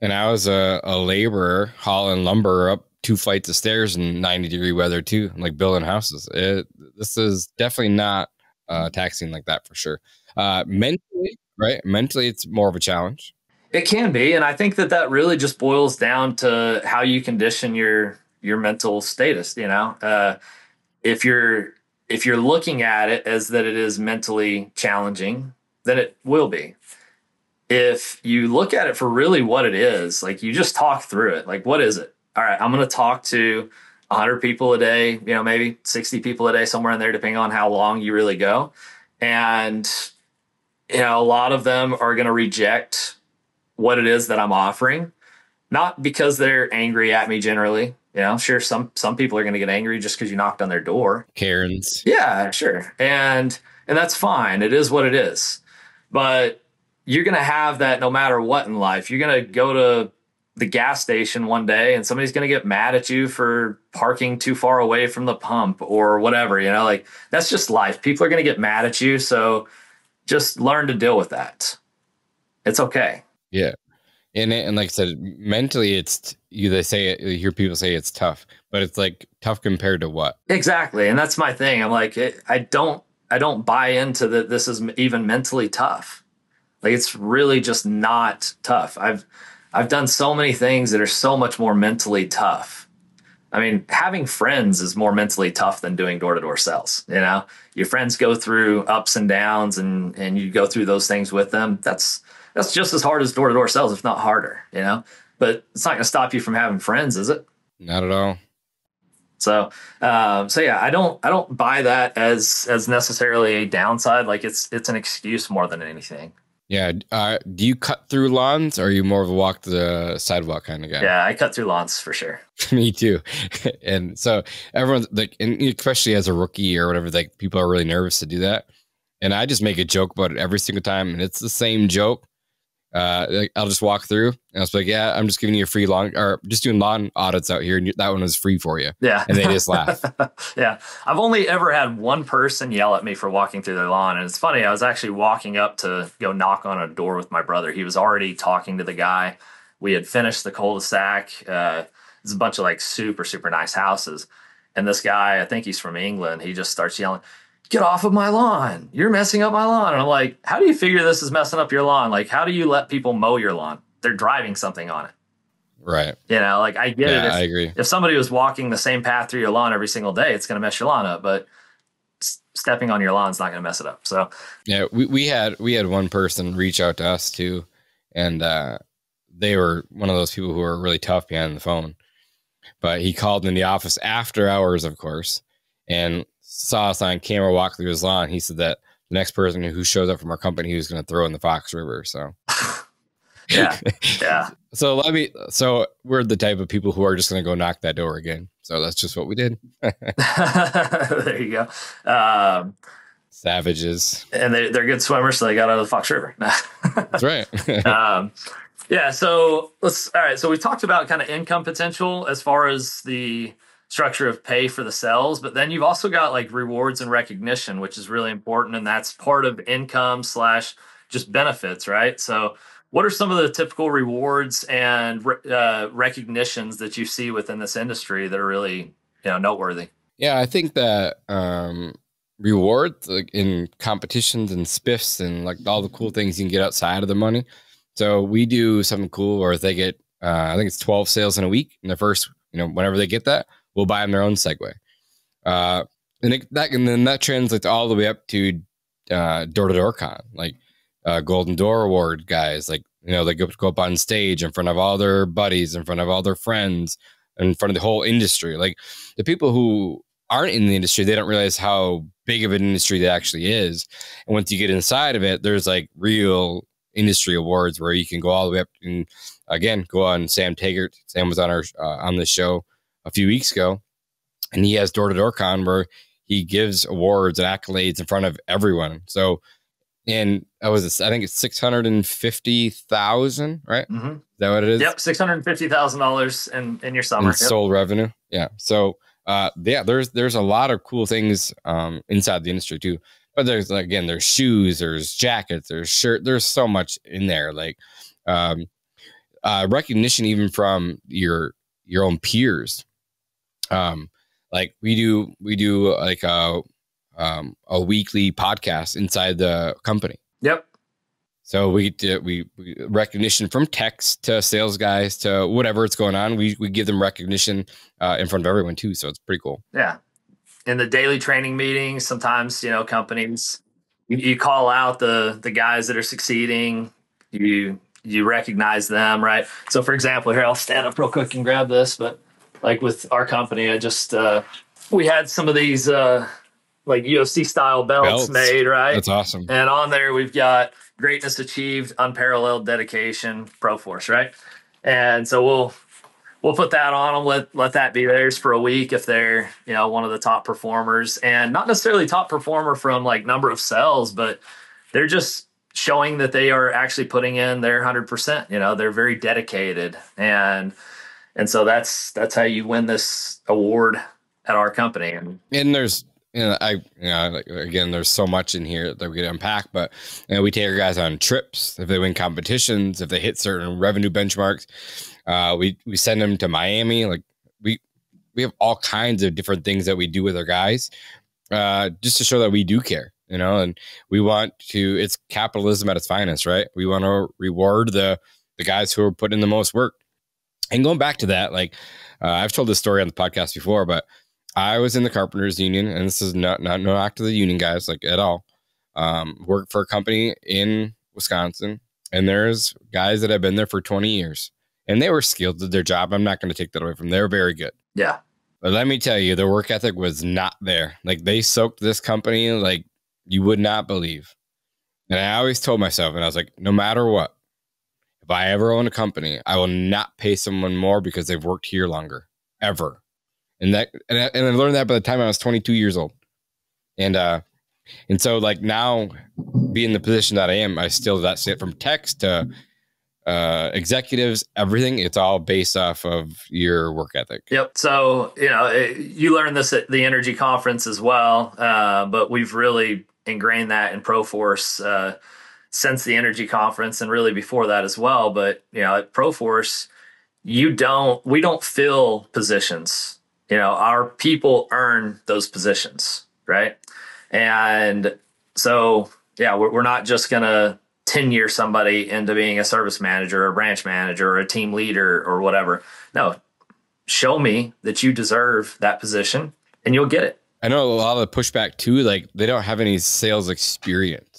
And I was a, a laborer hauling lumber up two flights of stairs in 90 degree weather too, like building houses. It, this is definitely not uh, taxing like that for sure. Uh, mentally, right? Mentally, it's more of a challenge. It can be, and I think that that really just boils down to how you condition your your mental status. You know, uh, if you're if you're looking at it as that it is mentally challenging, then it will be. If you look at it for really what it is, like you just talk through it, like what is it? All right, I'm going to talk to 100 people a day, you know, maybe 60 people a day, somewhere in there, depending on how long you really go. And, you know, a lot of them are going to reject what it is that I'm offering, not because they're angry at me generally. You know, sure, some some people are going to get angry just because you knocked on their door. Karens. Yeah, sure, and and that's fine. It is what it is. But you're going to have that no matter what in life. You're going to go to the gas station one day and somebody's going to get mad at you for parking too far away from the pump or whatever, you know, like that's just life. People are going to get mad at you, so just learn to deal with that. It's okay. Yeah. And and like I said, mentally, it's you. They say it, you hear people say it's tough, but it's like tough compared to what? Exactly, and that's my thing. I'm like, I don't, I don't buy into that. This is even mentally tough. Like it's really just not tough. I've, I've done so many things that are so much more mentally tough. I mean, having friends is more mentally tough than doing door to door sales. You know, your friends go through ups and downs, and and you go through those things with them. That's that's just as hard as door to door sales, if not harder, you know. But it's not going to stop you from having friends, is it? Not at all. So, um, so yeah, I don't, I don't buy that as as necessarily a downside. Like it's it's an excuse more than anything. Yeah. Uh, do you cut through lawns, or are you more of a walk the sidewalk kind of guy? Yeah, I cut through lawns for sure. Me too. and so everyone's like, and especially as a rookie or whatever, like people are really nervous to do that. And I just make a joke about it every single time, and it's the same joke uh, I'll just walk through and I was like, yeah, I'm just giving you a free lawn or just doing lawn audits out here. And that one was free for you. Yeah. And they just laugh. yeah. I've only ever had one person yell at me for walking through their lawn. And it's funny. I was actually walking up to go knock on a door with my brother. He was already talking to the guy. We had finished the cul-de-sac. Uh, it's a bunch of like super, super nice houses. And this guy, I think he's from England. He just starts yelling, get off of my lawn. You're messing up my lawn. And I'm like, how do you figure this is messing up your lawn? Like, how do you let people mow your lawn? They're driving something on it. Right. You know, like I get yeah, it. If, I agree. If somebody was walking the same path through your lawn every single day, it's going to mess your lawn up. But stepping on your lawn is not going to mess it up. So, yeah, we, we had we had one person reach out to us too, and uh, they were one of those people who are really tough behind the phone. But he called in the office after hours, of course, and saw us on camera walk through his lawn. He said that the next person who shows up from our company, he was going to throw in the Fox River. So, yeah, yeah. so let me. So we're the type of people who are just going to go knock that door again. So that's just what we did. there you go. Um, Savages, and they, they're good swimmers, so they got out of the Fox River. that's right. um, yeah. So let's. All right. So we talked about kind of income potential as far as the structure of pay for the cells but then you've also got like rewards and recognition which is really important and that's part of income slash just benefits right? So what are some of the typical rewards and uh, recognitions that you see within this industry that are really you know noteworthy? Yeah i think that um rewards like in competitions and spiffs and like all the cool things you can get outside of the money. So we do something cool where they get uh, i think it's 12 sales in a week in the first you know whenever they get that will buy them their own Segway. Uh, and it, that and then that translates all the way up to door to door con, like uh, Golden Door Award guys. Like you know, they go, go up on stage in front of all their buddies, in front of all their friends, in front of the whole industry. Like the people who aren't in the industry, they don't realize how big of an industry that actually is. And once you get inside of it, there's like real industry awards where you can go all the way up and again go on Sam Taggart. Sam was on our uh, on the show a few weeks ago, and he has door to door con where he gives awards and accolades in front of everyone. So, and I was I think it's six hundred and fifty thousand, right? Mm-hmm. Is that what it is? Yep, six hundred fifty thousand dollars in in your summer. In yep. sold revenue, yeah. So, uh, yeah, there's there's a lot of cool things um inside the industry too. But there's again, there's shoes, there's jackets, there's shirt, there's so much in there. Like, um, uh, recognition even from your your own peers. Um, like we do, we do like a um, a weekly podcast inside the company. Yep. So we did we, we recognition from techs to sales guys to whatever it's going on. We we give them recognition uh, in front of everyone too. So it's pretty cool. Yeah. In the daily training meetings, sometimes you know companies you, you call out the the guys that are succeeding. You you recognize them, right? So, for example, here I'll stand up real quick and grab this. But like with our company, I just uh, we had some of these uh, like UFC style belts, belts, made, right? That's awesome. And on there we've got greatness achieved, unparalleled dedication, ProForce, right? And so we'll we'll put that on them. Let let that be theirs for a week if they're you know one of the top performers, and not necessarily top performer from like number of sales, but they're just showing that they are actually putting in their 100% you know they're very dedicated and and so that's that's how you win this award at our company and, and there's you know i you know again there's so much in here that we could unpack but you know we take our guys on trips if they win competitions if they hit certain revenue benchmarks uh we we send them to miami like we we have all kinds of different things that we do with our guys uh just to show that we do care you know, and we want to, it's capitalism at its finest, right? We want to reward the, the guys who are putting the most work. And going back to that, like uh, I've told this story on the podcast before, but I was in the carpenters union, and this is not not no act to the union guys like at all. Um, work for a company in Wisconsin, and there's guys that have been there for 20 years, and they were skilled at their job. I'm not going to take that away from them. They're very good. Yeah. But let me tell you, their work ethic was not there. Like they soaked this company like you would not believe. And I always told myself, and I was like, no matter what, if I ever own a company, I will not pay someone more because they've worked here longer, ever. And that, and I, and I learned that by the time I was 22 years old. And, uh, and so like now being the position that I am, I still that sit from text to uh, executives, everything. It's all based off of your work ethic. Yep. So you know, it, you learned this at the Energy Conference as well, uh, but we've really ingrained that in ProForce uh, since the Energy Conference and really before that as well. But you know, at ProForce, you don't we don't fill positions. You know, our people earn those positions, right? And so yeah, we're, we're not just gonna tenure somebody into being a service manager or a branch manager or a team leader or whatever. No, show me that you deserve that position and you'll get it. I know a lot of the pushback too, like they don't have any sales experience.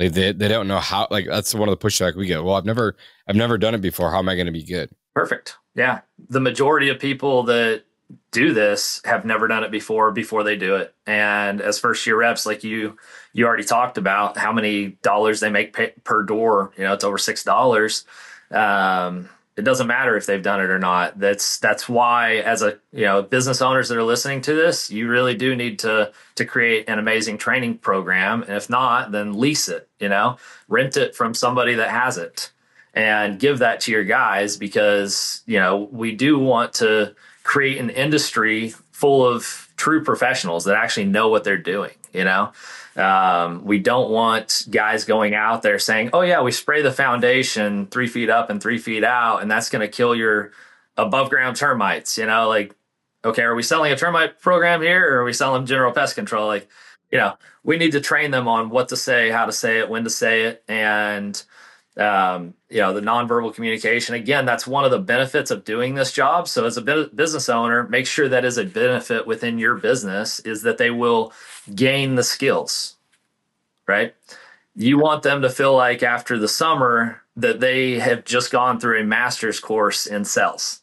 Like they, they don't know how like that's one of the pushback we get. Well, I've never I've never done it before. How am I going to be good? Perfect. Yeah. The majority of people that do this have never done it before before they do it. And as first year reps, like you you already talked about how many dollars they make pay, per door, you know, it's over six dollars. Um, it doesn't matter if they've done it or not. That's that's why as a you know business owners that are listening to this, you really do need to to create an amazing training program. And if not, then lease it. You know, rent it from somebody that has it, and give that to your guys because you know we do want to create an industry full of true professionals that actually know what they're doing. You know, um, we don't want guys going out there saying, "Oh yeah, we spray the foundation three feet up and three feet out, and that's going to kill your above ground termites." You know, like, okay, are we selling a termite program here, or are we selling general pest control? Like, you know, we need to train them on what to say, how to say it, when to say it, and um, you know, the nonverbal communication. Again, that's one of the benefits of doing this job. So, as a business owner, make sure that is a benefit within your business is that they will gain the skills, right? You want them to feel like after the summer that they have just gone through a master's course in sales.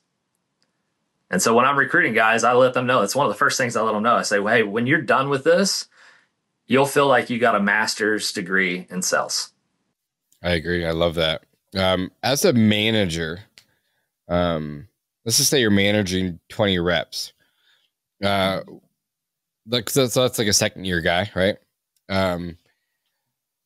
And so when I'm recruiting guys, I let them know. It's one of the first things I let them know. I say, well, hey, when you're done with this, you'll feel like you got a master's degree in sales. I agree. I love that. Um, as a manager, um, let's just say you're managing 20 reps. Uh, like so, so that's like a second year guy, right? Um,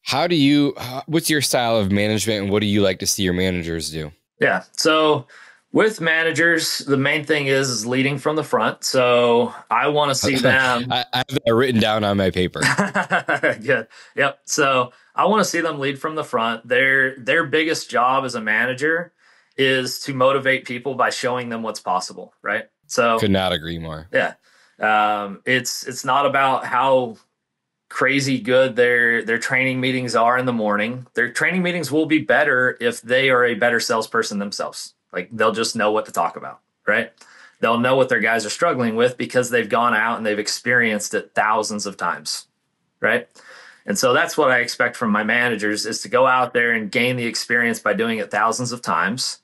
how do you? What's your style of management, and what do you like to see your managers do? Yeah. So with managers, the main thing is, is leading from the front. So I want to see them. I, I, have that written down on my paper. Good. Yep. So I want to see them lead from the front. Their their biggest job as a manager is to motivate people by showing them what's possible. Right. So could not agree more. Yeah. Um, it's it's not about how crazy good their their training meetings are in the morning. Their training meetings will be better if they are a better salesperson themselves. Like they'll just know what to talk about, right? They'll know what their guys are struggling with because they've gone out and they've experienced it thousands of times, right? And so that's what I expect from my managers is to go out there and gain the experience by doing it thousands of times,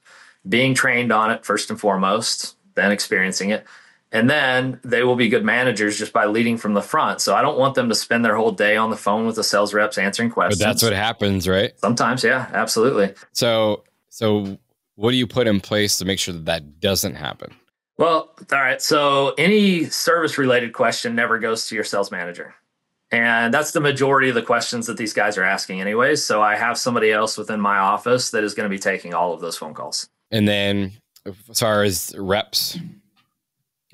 being trained on it first and foremost, then experiencing it. And then they will be good managers just by leading from the front. So I don't want them to spend their whole day on the phone with the sales reps answering questions. But that's what happens, right? Sometimes, yeah, absolutely. So, so what do you put in place to make sure that that doesn't happen? Well, all right. So any service related question never goes to your sales manager. And that's the majority of the questions that these guys are asking, anyways. So I have somebody else within my office that is going to be taking all of those phone calls. And then, as far as reps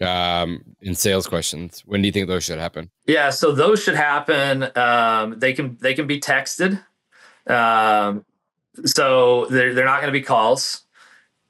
um, in sales questions, when do you think those should happen? Yeah, so those should happen. Um, they can they can be texted. Um, so they're they're not going to be calls.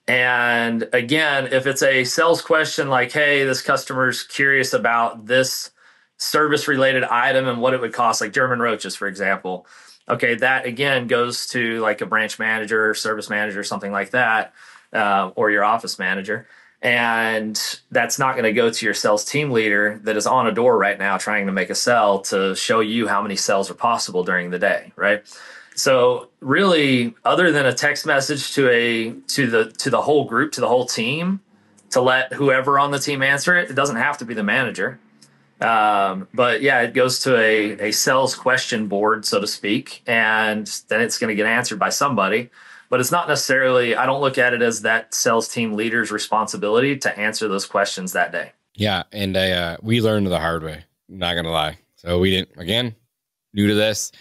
And again, if it's a sales question like, hey, this customer's curious about this service related item and what it would cost, like German roaches, for example. Okay, that again goes to like a branch manager, service manager, something like that, uh, or your office manager. And that's not going to go to your sales team leader that is on a door right now trying to make a sell to show you how many sales are possible during the day, right? So really, other than a text message to a to the to the whole group, to the whole team, to let whoever on the team answer it, it doesn't have to be the manager. Um, but yeah, it goes to a, a sales question board, so to speak, and then it's going to get answered by somebody. But it's not necessarily, I don't look at it as that sales team leader's responsibility to answer those questions that day. Yeah. And I, uh, we learned the hard way, not going to lie. So we didn't, again, new to this,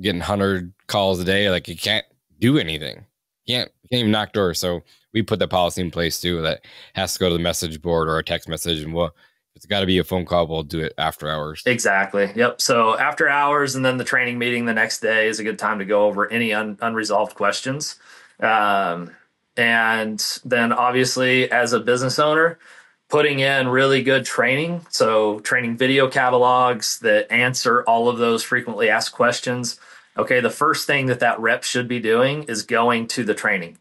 getting 100 calls a day. Like you can't do anything. You can't, you can't even knock doors. So we put the policy in place too that has to go to the message board or a text message, and we'll it's got to be a phone call. We'll do it after hours. Exactly. Yep. So after hours, and then the training meeting the next day is a good time to go over any un- unresolved questions. Um, and then obviously, as a business owner, putting in really good training. So training video catalogs that answer all of those frequently asked questions okay, the first thing that that rep should be doing is going to the training.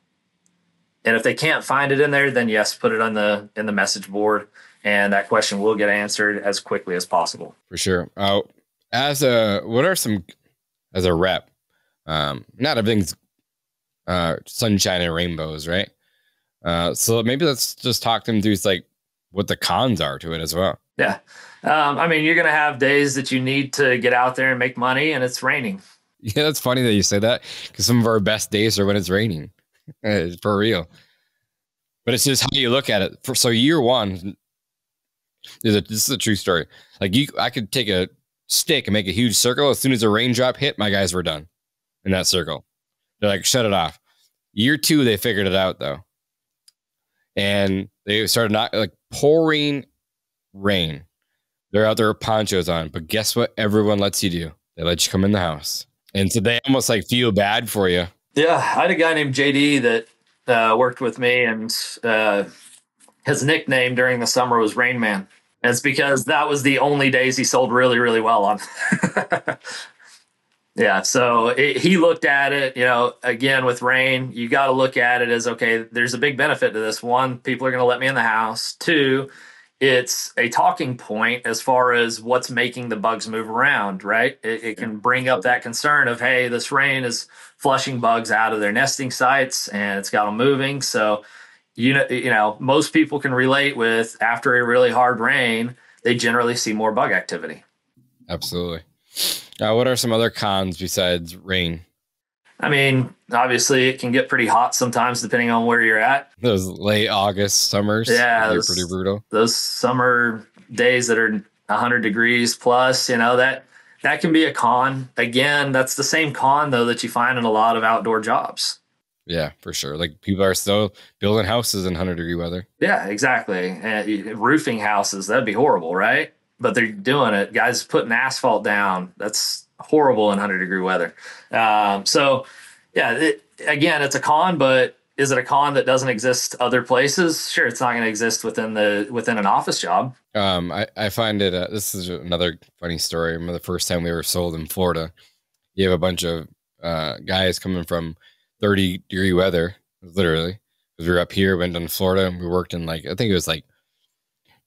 And if they can't find it in there, then yes, put it on the in the message board, and that question will get answered as quickly as possible. For sure. Uh, as a what are some as a rep? Um, not everything's uh, sunshine and rainbows, right? Uh, so maybe let's just talk them through like what the cons are to it as well. Yeah. Um, I mean, you're going to have days that you need to get out there and make money, and it's raining. Yeah, that's funny that you say that because some of our best days are when it's raining, for real. But it's just how you look at it. For, so year one is a, this is a true story. Like you, I could take a stick and make a huge circle. As soon as a raindrop hit, my guys were done in that circle. They're like, shut it off. Year two, they figured it out though, and they started not like pouring rain. They're out there with ponchos on, but guess what? Everyone lets you do. They let you come in the house. And so they almost like feel bad for you. Yeah, I had a guy named JD that uh, worked with me, and uh, his nickname during the summer was Rain Man. And it's because that was the only days he sold really, really well on. yeah, so it, he looked at it, you know, again with rain, you got to look at it as okay, there's a big benefit to this. One, people are going to let me in the house. Two, it's a talking point as far as what's making the bugs move around, right? It, it, can bring up that concern of, hey, this rain is flushing bugs out of their nesting sites and it's got them moving. So, you know, you know, most people can relate with after a really hard rain, they generally see more bug activity. Absolutely. Uh, what are some other cons besides rain? I mean, obviously, it can get pretty hot sometimes depending on where you're at. Those late August summers, Yeah, they're those- pretty brutal. Those summer days that are 100 degrees plus, you know, that that can be a con. Again, that's the same con though that you find in a lot of outdoor jobs. Yeah, for sure. Like people are still building houses in 100 degree weather. Yeah, exactly. And roofing houses, that'd be horrible, right? But they're doing it. Guys putting asphalt down. That's horrible in 100 degree weather. Um, so, yeah, it, again, it's a con, but is it a con that doesn't exist other places? Sure, it's not going to exist within the within an office job. Um, I, I find it, uh, this is another funny story. I remember the first time we were sold in Florida, you have a bunch of uh, guys coming from 30 degree weather, literally, we were up here, went down to Florida, and we worked in like, I think it was like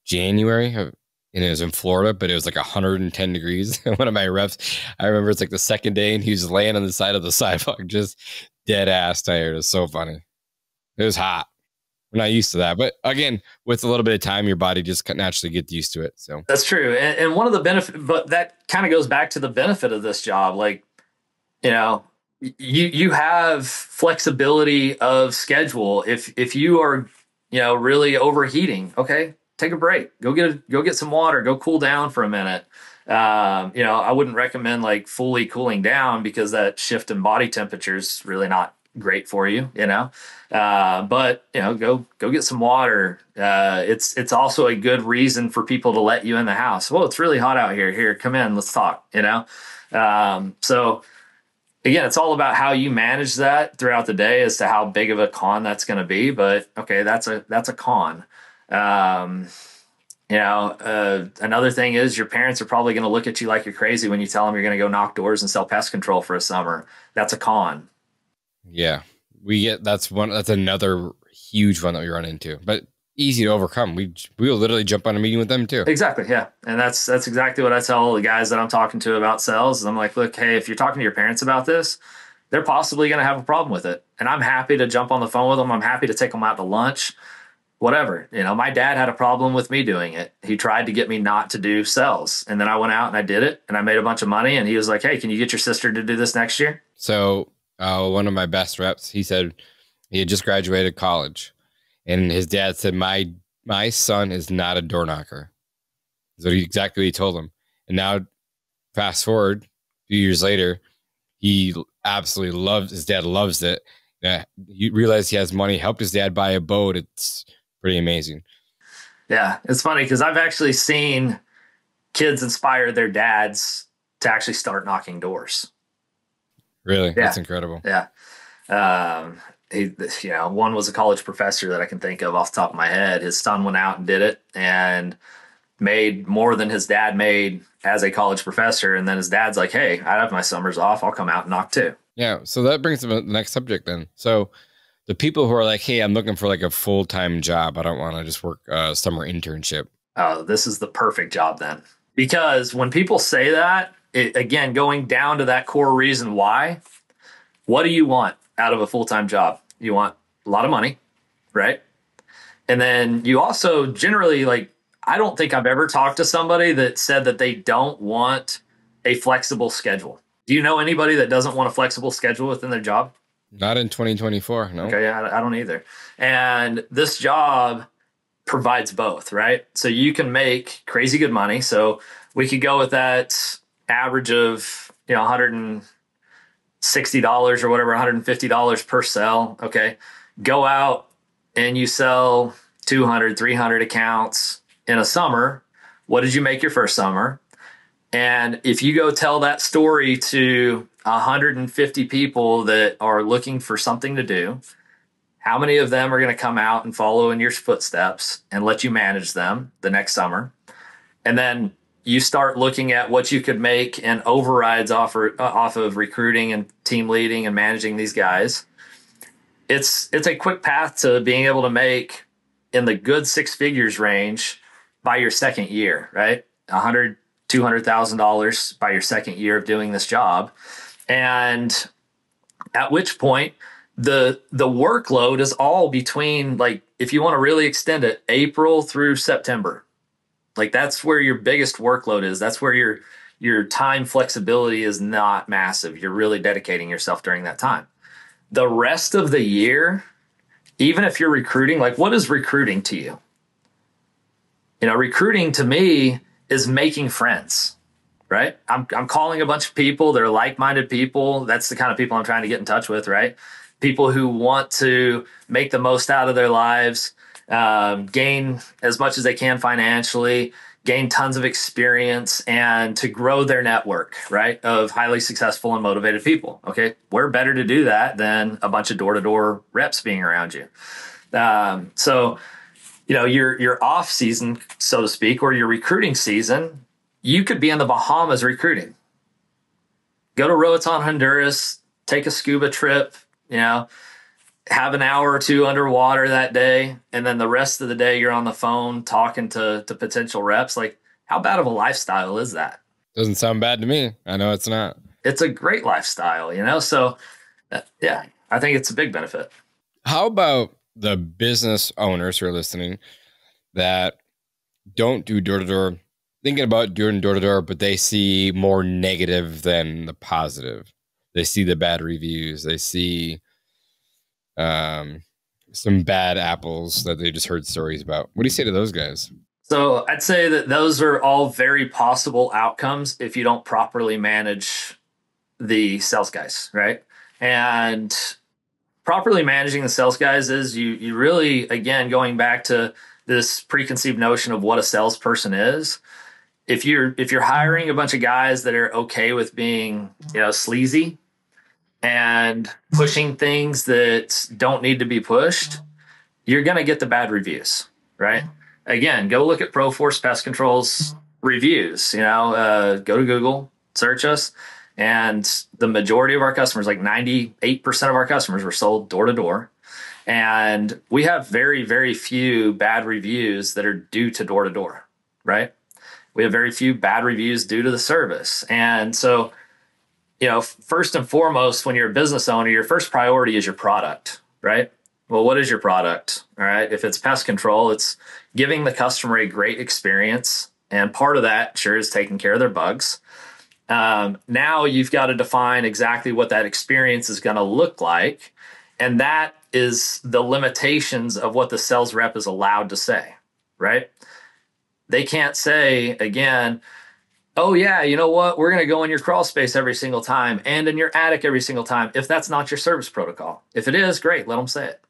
January, of- and it was in Florida, but it was like 110 degrees. One of my reps, I remember it's like the second day, and he was laying on the side of the sidewalk, just dead ass tired. It was so funny. It was hot. We're not used to that, but again, with a little bit of time, your body just naturally gets used to it. So That's true. And, and one of the benefit, but that kind of goes back to the benefit of this job. Like, you know, you you have flexibility of schedule. If if you are, you know, really overheating, okay, take a break. Go get a, go get some water. Go cool down for a minute. Um, you know, I wouldn't recommend like fully cooling down because that shift in body temperature is really not great for you. You know, uh, but you know, go go get some water. Uh, it's it's also a good reason for people to let you in the house. Well, it's really hot out here. Here, come in. Let's talk. You know, um, so again, it's all about how you manage that throughout the day as to how big of a con that's going to be. But okay, that's a that's a con. Um, you know, uh, another thing is your parents are probably going to look at you like you're crazy when you tell them you're going to go knock doors and sell pest control for a summer. That's a con. yeah, we get that's one that's another huge one that we run into, but easy to overcome. We we will literally jump on a meeting with them too. Exactly. Yeah. And that's that's exactly what I tell the guys that I'm talking to about sales. I'm like, look, hey, if you're talking to your parents about this, they're possibly going to have a problem with it. And I'm happy to jump on the phone with them. I'm happy to take them out to lunch, whatever. You know, my dad had a problem with me doing it. He tried to get me not to do sales. And then I went out and I did it and I made a bunch of money. And he was like, hey, can you get your sister to do this next year? So uh, one of my best reps, he said he had just graduated college, and his dad said, "My my son is not a door knocker." So he exactly he told him. And now, fast forward a few years later, he absolutely loves his dad loves it. Yeah, you realize he has money, helped his dad buy a boat. It's pretty amazing. Yeah. It's funny because I've actually seen kids inspire their dads to actually start knocking doors. Really, Yeah. that's incredible. Yeah. Um, he, you know, one was a college professor that I can think of off the top of my head. His son went out and did it and made more than his dad made as a college professor. And then his dad's like, Hey, I have my summers off. I'll come out and knock too. Yeah. So that brings up the next subject then. So the people who are like, hey, I'm looking for like a full time job. I don't want to just work a summer internship. Oh, this is the perfect job then. Because when people say that, it, again, going down to that core reason why, what do you want out of a full time job? You want a lot of money, right? And then you also generally like, I don't think I've ever talked to somebody that said that they don't want a flexible schedule. Do you know anybody that doesn't want a flexible schedule within their job? Not in 2024. No. Okay, yeah, I don't either. And this job provides both, right? So you can make crazy good money. So we could go with that average of you know 160 dollars or whatever, 150 dollars per sell. Okay, go out and you sell 200, 300 accounts in a summer. What did you make your first summer? And if you go tell that story to 150 people that are looking for something to do, how many of them are going to come out and follow in your footsteps and let you manage them the next summer? And then you start looking at what you could make and overrides off, uh, off of recruiting and team leading and managing these guys. It's it's a quick path to being able to make in the good six figures range by your second year, right? A hundred, two hundred thousand dollars by your second year of doing this job. And at which point the the workload is all between like if you want to really extend it april through september like that's where your biggest workload is that's where your your time flexibility is not massive. You're really dedicating yourself during that time. The rest of the year, even if you're recruiting, like what is recruiting to you? You know, recruiting to me is making friends, right? I'm, I'm calling a bunch of people They're like minded people. That's the kind of people I'm trying to get in touch with, right? People who want to make the most out of their lives, um, gain as much as they can financially, gain tons of experience and to grow their network, right? Of highly successful and motivated people. Okay. We're better to do that than a bunch of door to door reps being around you. Um, so, you know, your, your off season, so to speak, or your recruiting season, you could be in the Bahamas recruiting. Go to Roatan, Honduras, take a scuba trip, you know, have an hour or two underwater that day and then the rest of the day you're on the phone talking to to potential reps. Like how bad of a lifestyle is that? Doesn't sound bad to me. I know it's not. It's a great lifestyle you know? So uh, yeah i think it's a big benefit. How about the business owners who are listening that don't do door to door thinking about doing door to door but they see more negative than the positive they see the bad reviews they see um, some bad apples that they just heard stories about. What do you say to those guys? So I'd say that those are all very possible outcomes if you don't properly manage the sales guys, right? And properly managing the sales guys is you you really again going back to this preconceived notion of what a salesperson is. If you're if you're hiring a bunch of guys that are okay with being, you know, sleazy, and pushing things that don't need to be pushed, you're going to get the bad reviews, right? Again, go look at ProForce Pest Control's reviews. You know, uh, go to Google, search us, and the majority of our customers, like 98% of our customers, were sold door to door. And we have very, very few bad reviews that are due to door to door, right? We have very few bad reviews due to the service. And so you know, first and foremost, when you're a business owner, your first priority is your product, right? Well, what is your product? All right. If it's pest control, it's giving the customer a great experience. And part of that sure is taking care of their bugs. Um, now you've got to define exactly what that experience is going to look like. And that is the limitations of what the sales rep is allowed to say, right? They can't say, again, oh yeah, you know what? We're going to go in your crawl space every single time and in your attic every single time if that's not your service protocol. If it is, great, let them say it.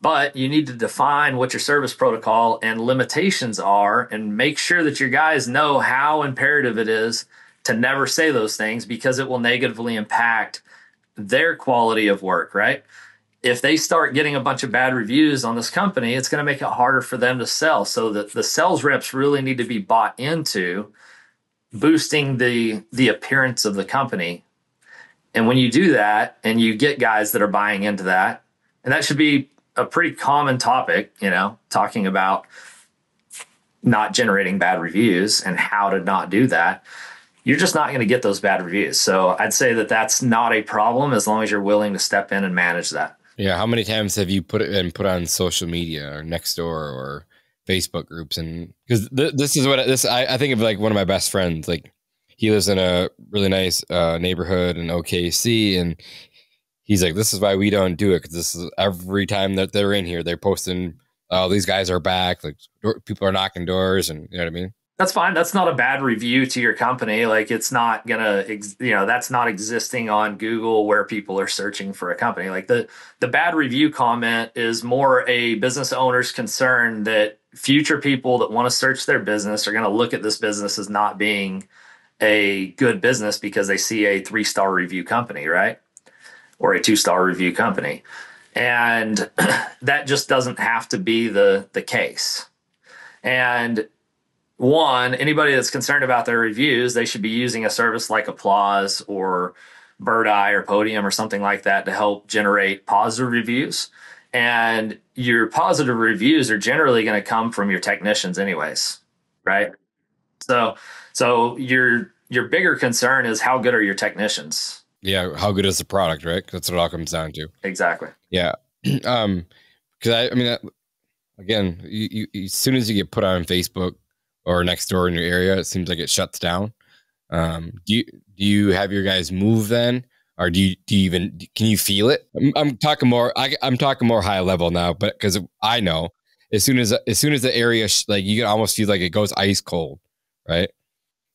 But you need to define what your service protocol and limitations are and make sure that your guys know how imperative it is to never say those things because it will negatively impact their quality of work, right? If they start getting a bunch of bad reviews on this company, it's going to make it harder for them to sell. So that the sales reps really need to be bought into boosting the the appearance of the company. And when you do that and you get guys that are buying into that, and that should be a pretty common topic, you know, talking about not generating bad reviews and how to not do that. You're just not going to get those bad reviews. So I'd say that that's not a problem as long as you're willing to step in and manage that. Yeah. How many times have you put it and put on social media or Nextdoor or Facebook groups and because th- this is what this I, I, think of like one of my best friends. Like he lives in a really nice uh, neighborhood in OKC, and he's like, "This is why we don't do it because this is every time that they're in here, they're posting, oh, these guys are back. Like door, people are knocking doors, and you know what I mean." That's fine. That's not a bad review to your company. Like it's not gonna, ex- you know, that's not existing on Google where people are searching for a company. Like the the bad review comment is more a business owner's concern that future people that want to search their business are to look at this business as not being a good business because they see a three star review company, right? Or a two star review company. And that just doesn't have to be the, the case. And one, anybody that's concerned about their reviews, they should be using a service like Applause or Birdeye or Podium or something like that to help generate positive reviews. And your positive reviews are generally going to come from your technicians anyways right? So so your your bigger concern is how good are your technicians? Yeah how good is the product right? That's what it all comes down to. Exactly. Yeah. Um because i i mean again you, you, as soon as you get put on facebook or Nextdoor in your area it seems like it shuts down Um, do you do you have your guys move then, or do you do you even can you feel it? I'm, I'm talking more. I, am talking more high level now, but because I know as soon as as soon as the area like you can almost feel like it goes ice cold, right?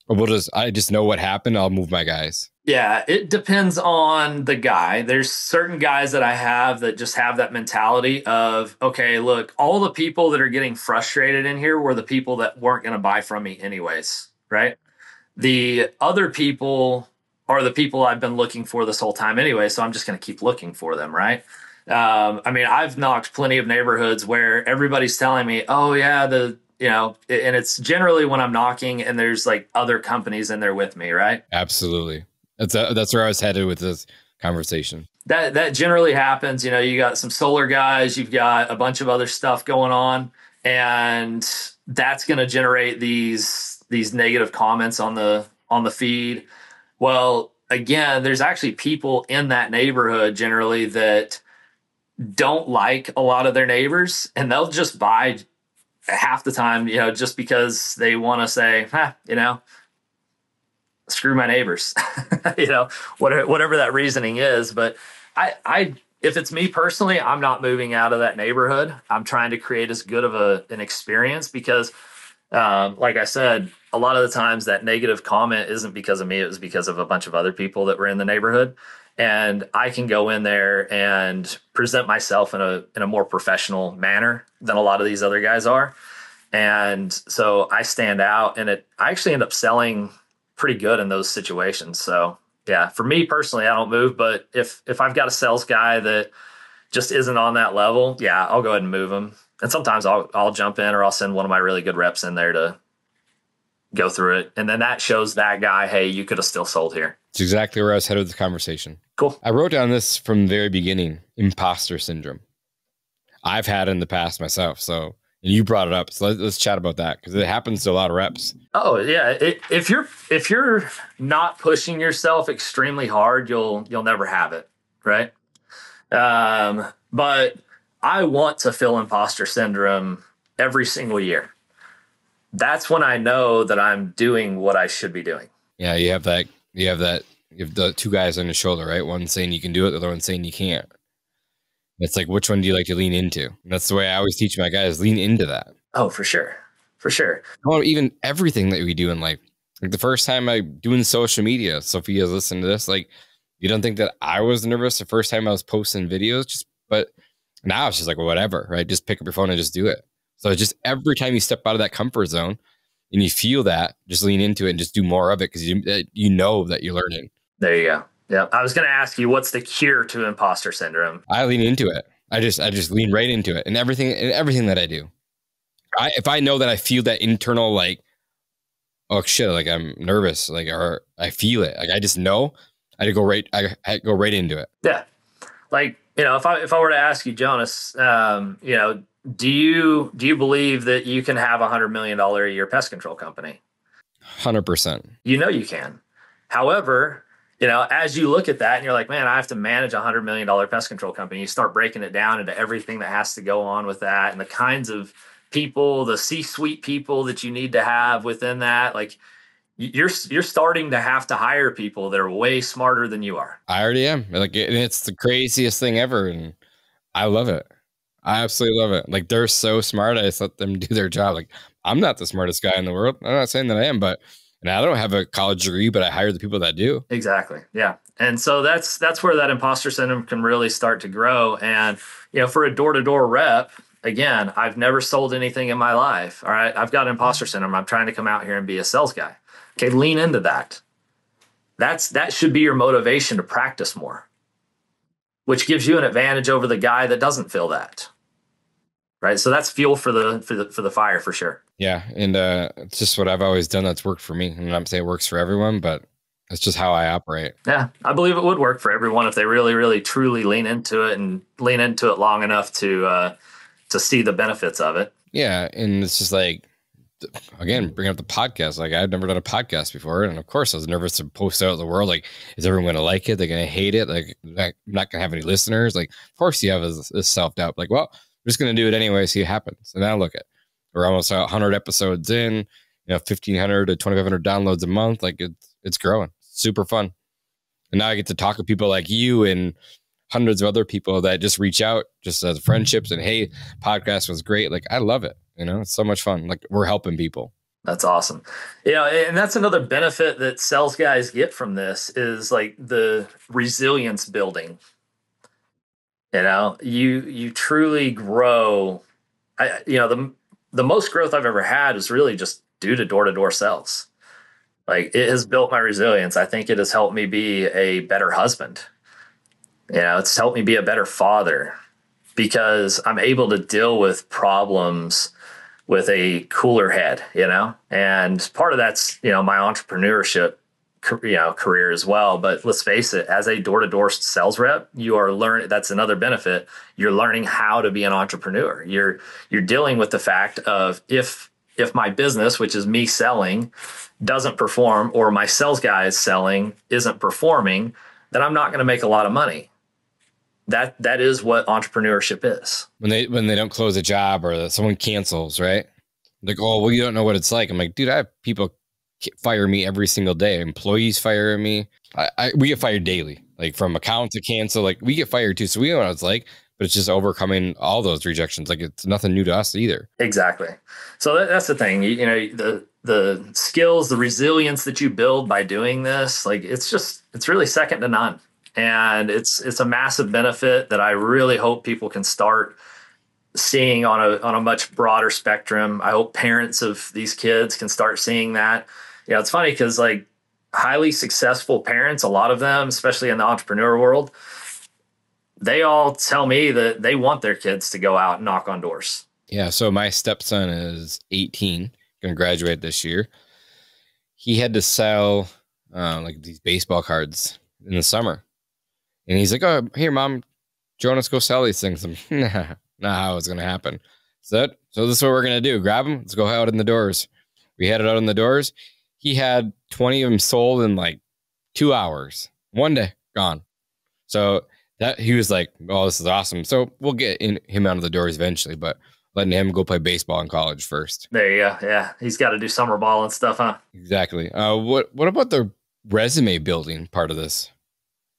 Or we'll just I just know what happened. I'll move my guys. Yeah, it depends on the guy. There's certain guys that I have that just have that mentality of, okay, look, all the people that are getting frustrated in here were the people that weren't going to buy from me anyways, right? The other people are the people I've been looking for this whole time anyway, so I'm just going to keep looking for them, right? Um, I mean, I've knocked plenty of neighborhoods where everybody's telling me, "Oh yeah, the you know," and it's generally when I'm knocking and there's like other companies in there with me, right? Absolutely. That's a, that's where I was headed with this conversation. That that generally happens. You know, you got some solar guys, you've got a bunch of other stuff going on, and that's going to generate these these negative comments on the on the feed. Well, again, there's actually people in that neighborhood generally that don't like a lot of their neighbors, and they'll just buy half the time, you know, just because they want to say, huh, you know, screw my neighbors, you know, whatever, whatever that reasoning is. But I, I, if it's me personally, I'm not moving out of that neighborhood. I'm trying to create as good of a, an experience because, um, like I said, a lot of the times that negative comment isn't because of me. It was because of a bunch of other people that were in the neighborhood. And I can go in there and present myself in a in a more professional manner than a lot of these other guys are. And so I stand out and it I actually end up selling pretty good in those situations. So yeah, for me personally, I don't move, but if if I've got a sales guy that just isn't on that level, yeah, I'll go ahead and move him. And sometimes I'll I'll jump in or I'll send one of my really good reps in there to go through it. And then that shows that guy, hey, you could have still sold here. It's exactly where I was headed with the conversation. Cool. I wrote down this from the very beginning, imposter syndrome. I've had in the past myself. So and you brought it up. So let's, let's chat about that because it happens to a lot of reps. Oh yeah, it, if you're if you're not pushing yourself extremely hard, you'll you'll never have it, right? Um, but I want to feel imposter syndrome every single year. That's when I know that I'm doing what I should be doing. Yeah, you have that. You have that. You have the two guys on your shoulder, right? One saying you can do it, the other one saying you can't. It's like, which one do you like to lean into? And that's the way I always teach my guys lean into that. Oh, for sure. For sure. Well, even everything that we do in life. Like the first time I doing social media, Sofia's listening to this. Like, you don't think that I was nervous the first time I was posting videos, just but now it's just like well, whatever, right? Just pick up your phone and just do it. So just every time you step out of that comfort zone and you feel that, just lean into it and just do more of it because you eh, you know that you're learning. There you go. Yeah, I was going to ask you what's the cure to imposter syndrome. I lean into it. I just I just lean right into it and everything and everything that I do. I if I know that I feel that internal like oh shit like I'm nervous like or I feel it like I just know I go right I, I go right into it. Yeah, like you know if I if I were to ask you Jonas, um, you know, do you do you believe that you can have a hundred million dollar a year pest control company? Hundred percent. You know you can. However, you know, as you look at that and you're like, man, I have to manage a hundred million dollar pest control company. You start breaking it down into everything that has to go on with that and the kinds of people, the C-suite people that you need to have within that. Like you're you're starting to have to hire people that are way smarter than you are. I already am. Like it's the craziest thing ever, and I love it. I absolutely love it. Like they're so smart. I just let them do their job. Like I'm not the smartest guy in the world. I'm not saying that I am, but and I don't have a college degree, but I hire the people that do. Exactly. Yeah. And so that's that's where that imposter syndrome can really start to grow. And you know, for a door to door rep, again, I've never sold anything in my life. All right, I've got imposter syndrome. I'm trying to come out here and be a sales guy. Okay, lean into that. That's that should be your motivation to practice more, which gives you an advantage over the guy that doesn't feel that right? So that's fuel for the for the for the fire for sure. Yeah, and uh, it's just what I've always done. That's worked for me. And I'm not saying it works for everyone, but it's just how I operate. Yeah, I believe it would work for everyone if they really, really, truly lean into it and lean into it long enough to uh, to see the benefits of it. Yeah, and it's just like again, bring up the podcast. Like I've never done a podcast before, and of course I was nervous to post out in the world. Like, is everyone going to like it? They're going to hate it. Like, I'm not going to have any listeners. Like, of course you have this, this self doubt. Like, well, I'm just going to do it anyway, see what happens. And now look at we're almost 100 episodes in, you know, 1500 to 2500 downloads a month. Like it's it's growing. Super fun. And now I get to talk to people like you and hundreds of other people that just reach out just as friendships and hey, podcast was great. Like I love it. You know, it's so much fun. Like we're helping people. That's awesome. Yeah, and that's another benefit that sales guys get from this is like the resilience building. You know, you you truly grow. I you know the the most growth I've ever had is really just due to door to door sales. Like it has built my resilience. I think it has helped me be a better husband. You know, it's helped me be a better father because I'm able to deal with problems with a cooler head, you know? And part of that's, you know, my entrepreneurship you know career as well. But let's face it as a door-to-door sales rep you are learning that's another benefit. You're learning how to be an entrepreneur. You're you're dealing with the fact of if if my business which is me selling doesn't perform or my sales guy is selling isn't performing then i'm not going to make a lot of money. That that is what entrepreneurship is. When they when they don't close a job or someone cancels right? Like oh well you don't know what it's like. I'm like dude i have people fire me every single day. Employees fire me. I, I, we get fired daily, like from account to cancel. Like we get fired too, so we know what it's like. But it's just overcoming all those rejections. Like it's nothing new to us either. Exactly. So that, that's the thing. You, you know the the skills, the resilience that you build by doing this, like it's just it's really second to none. And it's it's a massive benefit that I really hope people can start seeing on a on a much broader spectrum. I hope parents of these kids can start seeing that yeah, it's funny because like highly successful parents, a lot of them, especially in the entrepreneur world, they all tell me that they want their kids to go out and knock on doors. Yeah. So my stepson is 18, going to graduate this year. He had to sell uh, like these baseball cards in the summer. And he's like, oh, here, mom, join us go sell these things. I'm, nah, not how it's going to happen. So, so this is what we're going to do. Grab them. Let's go out in the doors. We headed out in the doors he had 20 of them sold in like two hours, one day gone. So that he was like, "Oh, this is awesome." So we'll get in, him out of the doors eventually, but letting him go play baseball in college first. There you go. Yeah, he's got to do summer ball and stuff, huh? Exactly. Uh, what What about the resume building part of this?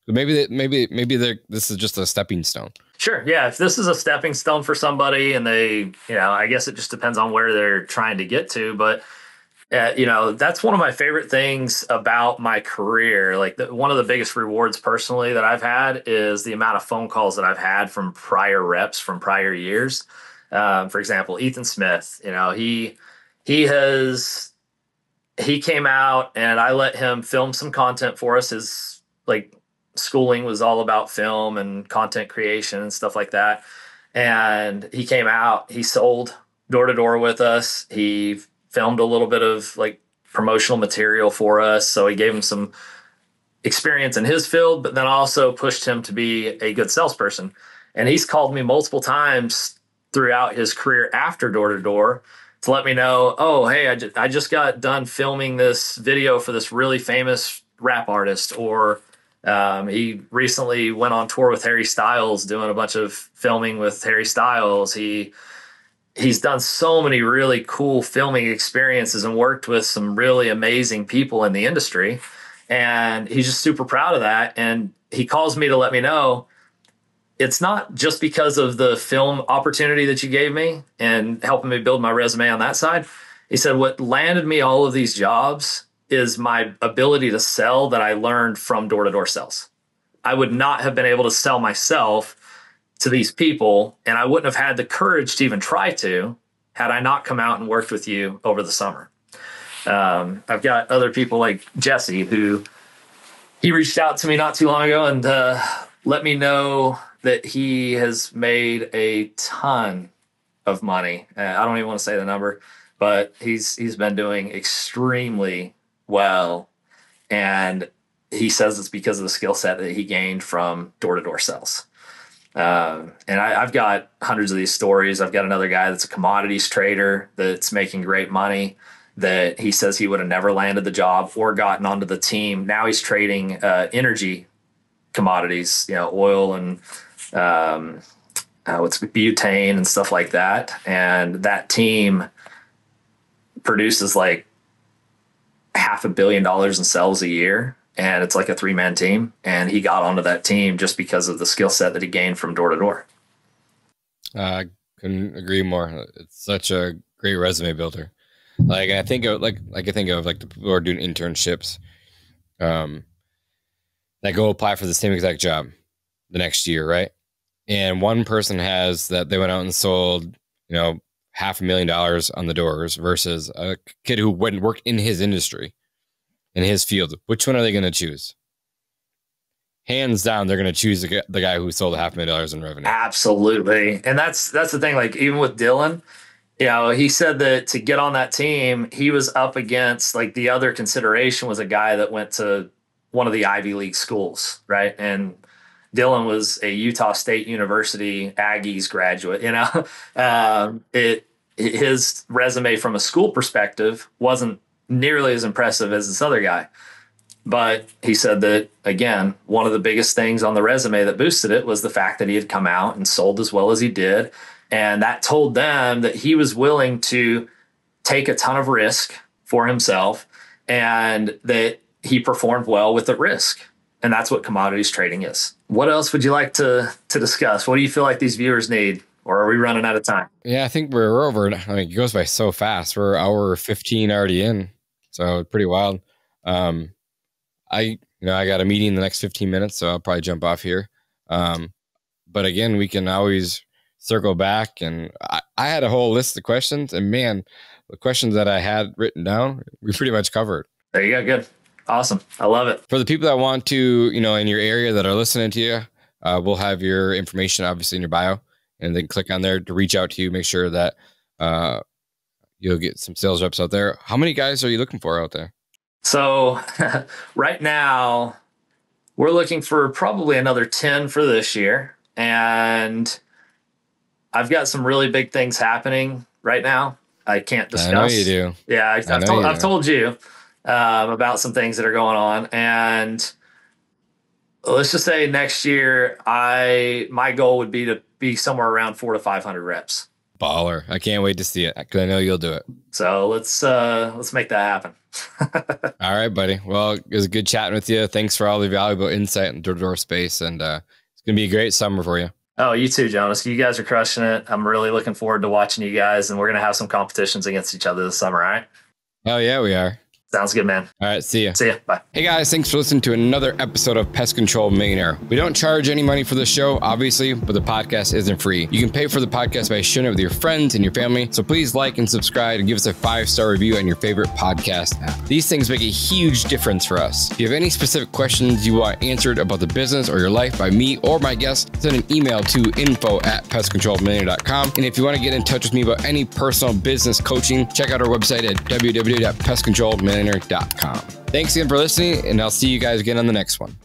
Maybe maybe maybe this is just a stepping stone. Sure. Yeah. If this is a stepping stone for somebody, and they, you know, I guess it just depends on where they're trying to get to, but uh, you know that's one of my favorite things about my career like the, one of the biggest rewards personally that i've had is the amount of phone calls that i've had from prior reps from prior years um, for example ethan smith you know he he has he came out and i let him film some content for us his like schooling was all about film and content creation and stuff like that and he came out he sold door to door with us he filmed a little bit of like promotional material for us. So he gave him some experience in his field, but then also pushed him to be a good salesperson. And he's called me multiple times throughout his career after door to door to let me know, oh, hey, I, ju- I just got done filming this video for this really famous rap artist, or um, he recently went on tour with Harry Styles doing a bunch of filming with Harry Styles. He he's done so many really cool filming experiences and worked with some really amazing people in the industry. And he's just super proud of that. And he calls me to let me know it's not just because of the film opportunity that you gave me and helping me build my resume on that side. He said, What landed me all of these jobs is my ability to sell that I learned from door to door sales. I would not have been able to sell myself to these people, and I wouldn't have had the courage to even try to had I not come out and worked with you over the summer. Um, I've got other people like Jesse who he reached out to me not too long ago and uh, let me know that he has made a ton of money. Uh, I don't even want to say the number, but he's he's been doing extremely well, and he says it's because of the skill set that he gained from door to door sales. Um, and I, have got hundreds of these stories. I've got another guy that's a commodities trader that's making great money. That he says he would have never landed the job or gotten onto the team. Now he's trading uh, energy commodities, you know, oil and um, uh, what's butane and stuff like that. And that team produces like half a billion dollars in sales a year and it's like a three man team. And he got onto that team just because of the skill set that he gained from door to door. I couldn't agree more. It's such a great resume builder. Like I think of like like I think of like the people who are doing internships, um, that go apply for the same exact job the next year, right? And one person has that they went out and sold, you know, half a million dollars on the doors versus a kid who and worked in his industry, in his field. Which one are they going to choose? Hands down, they're going to choose the, the guy who sold a half million dollars in revenue. Absolutely, and that's that's the thing. Like even with Dylan, you know, he said that to get on that team, he was up against like the other consideration was a guy that went to one of the Ivy League schools, right? And Dylan was a Utah State University Aggies graduate. You know, um, it his resume from a school perspective wasn't nearly as impressive as this other guy. But he said that again, one of the biggest things on the resume that boosted it was the fact that he had come out and sold as well as he did. And that told them that he was willing to take a ton of risk for himself and that he performed well with the risk. And that's what commodities trading is. What else would you like to to discuss? What do you feel like these viewers need? Or are we running out of time? Yeah, I think we're over. I mean, it goes by so fast. We're hour 15 already in. So pretty wild. Um, I you know I got a meeting in the next 15 minutes, so I'll probably jump off here. Um, but again, we can always circle back, and I, I had a whole list of questions, and man, the questions that I had written down, we pretty much covered. There you go. Good. Awesome. I love it. For the people that want to, you know, in your area that are listening to you, uh, we'll have your information obviously in your bio, and then click on there to reach out to you. Make sure that uh, you'll get some sales reps out there. How many guys are you looking for out there? So right now we're looking for probably another 10 for this year. And I've got some really big things happening right now. I can't discuss. I know you do. Yeah, I, have told, I've told you um, about some things that are going on. And let's just say next year, I my goal would be to be somewhere around four to 500 reps. Baller! I can't wait to see it because I know you'll do it. So let's uh let's make that happen. all right, buddy. Well, it was good chatting with you. Thanks for all the valuable insight in door to door space, and uh, it's gonna be a great summer for you. Oh, you too, Jonas. You guys are crushing it. I'm really looking forward to watching you guys, and we're gonna have some competitions against each other this summer. All right? Oh yeah, we are. Sounds good, man. All right, see ya. See ya. Bye. Hey guys, thanks for listening to another episode of Pest Control Millionaire. We don't charge any money for the show, obviously, but the podcast isn't free. You can pay for the podcast by sharing it with your friends and your family. So please like and subscribe and give us a five star review on your favorite podcast app. These things make a huge difference for us. If you have any specific questions you want answered about the business or your life by me or my guests, send an email to info at pestcontrolmillionaire.com. And if you want to get in touch with me about any personal business coaching, check out our website at www.pestcontrolmillionaire.com. Thanks again for listening, and I'll see you guys again on the next one.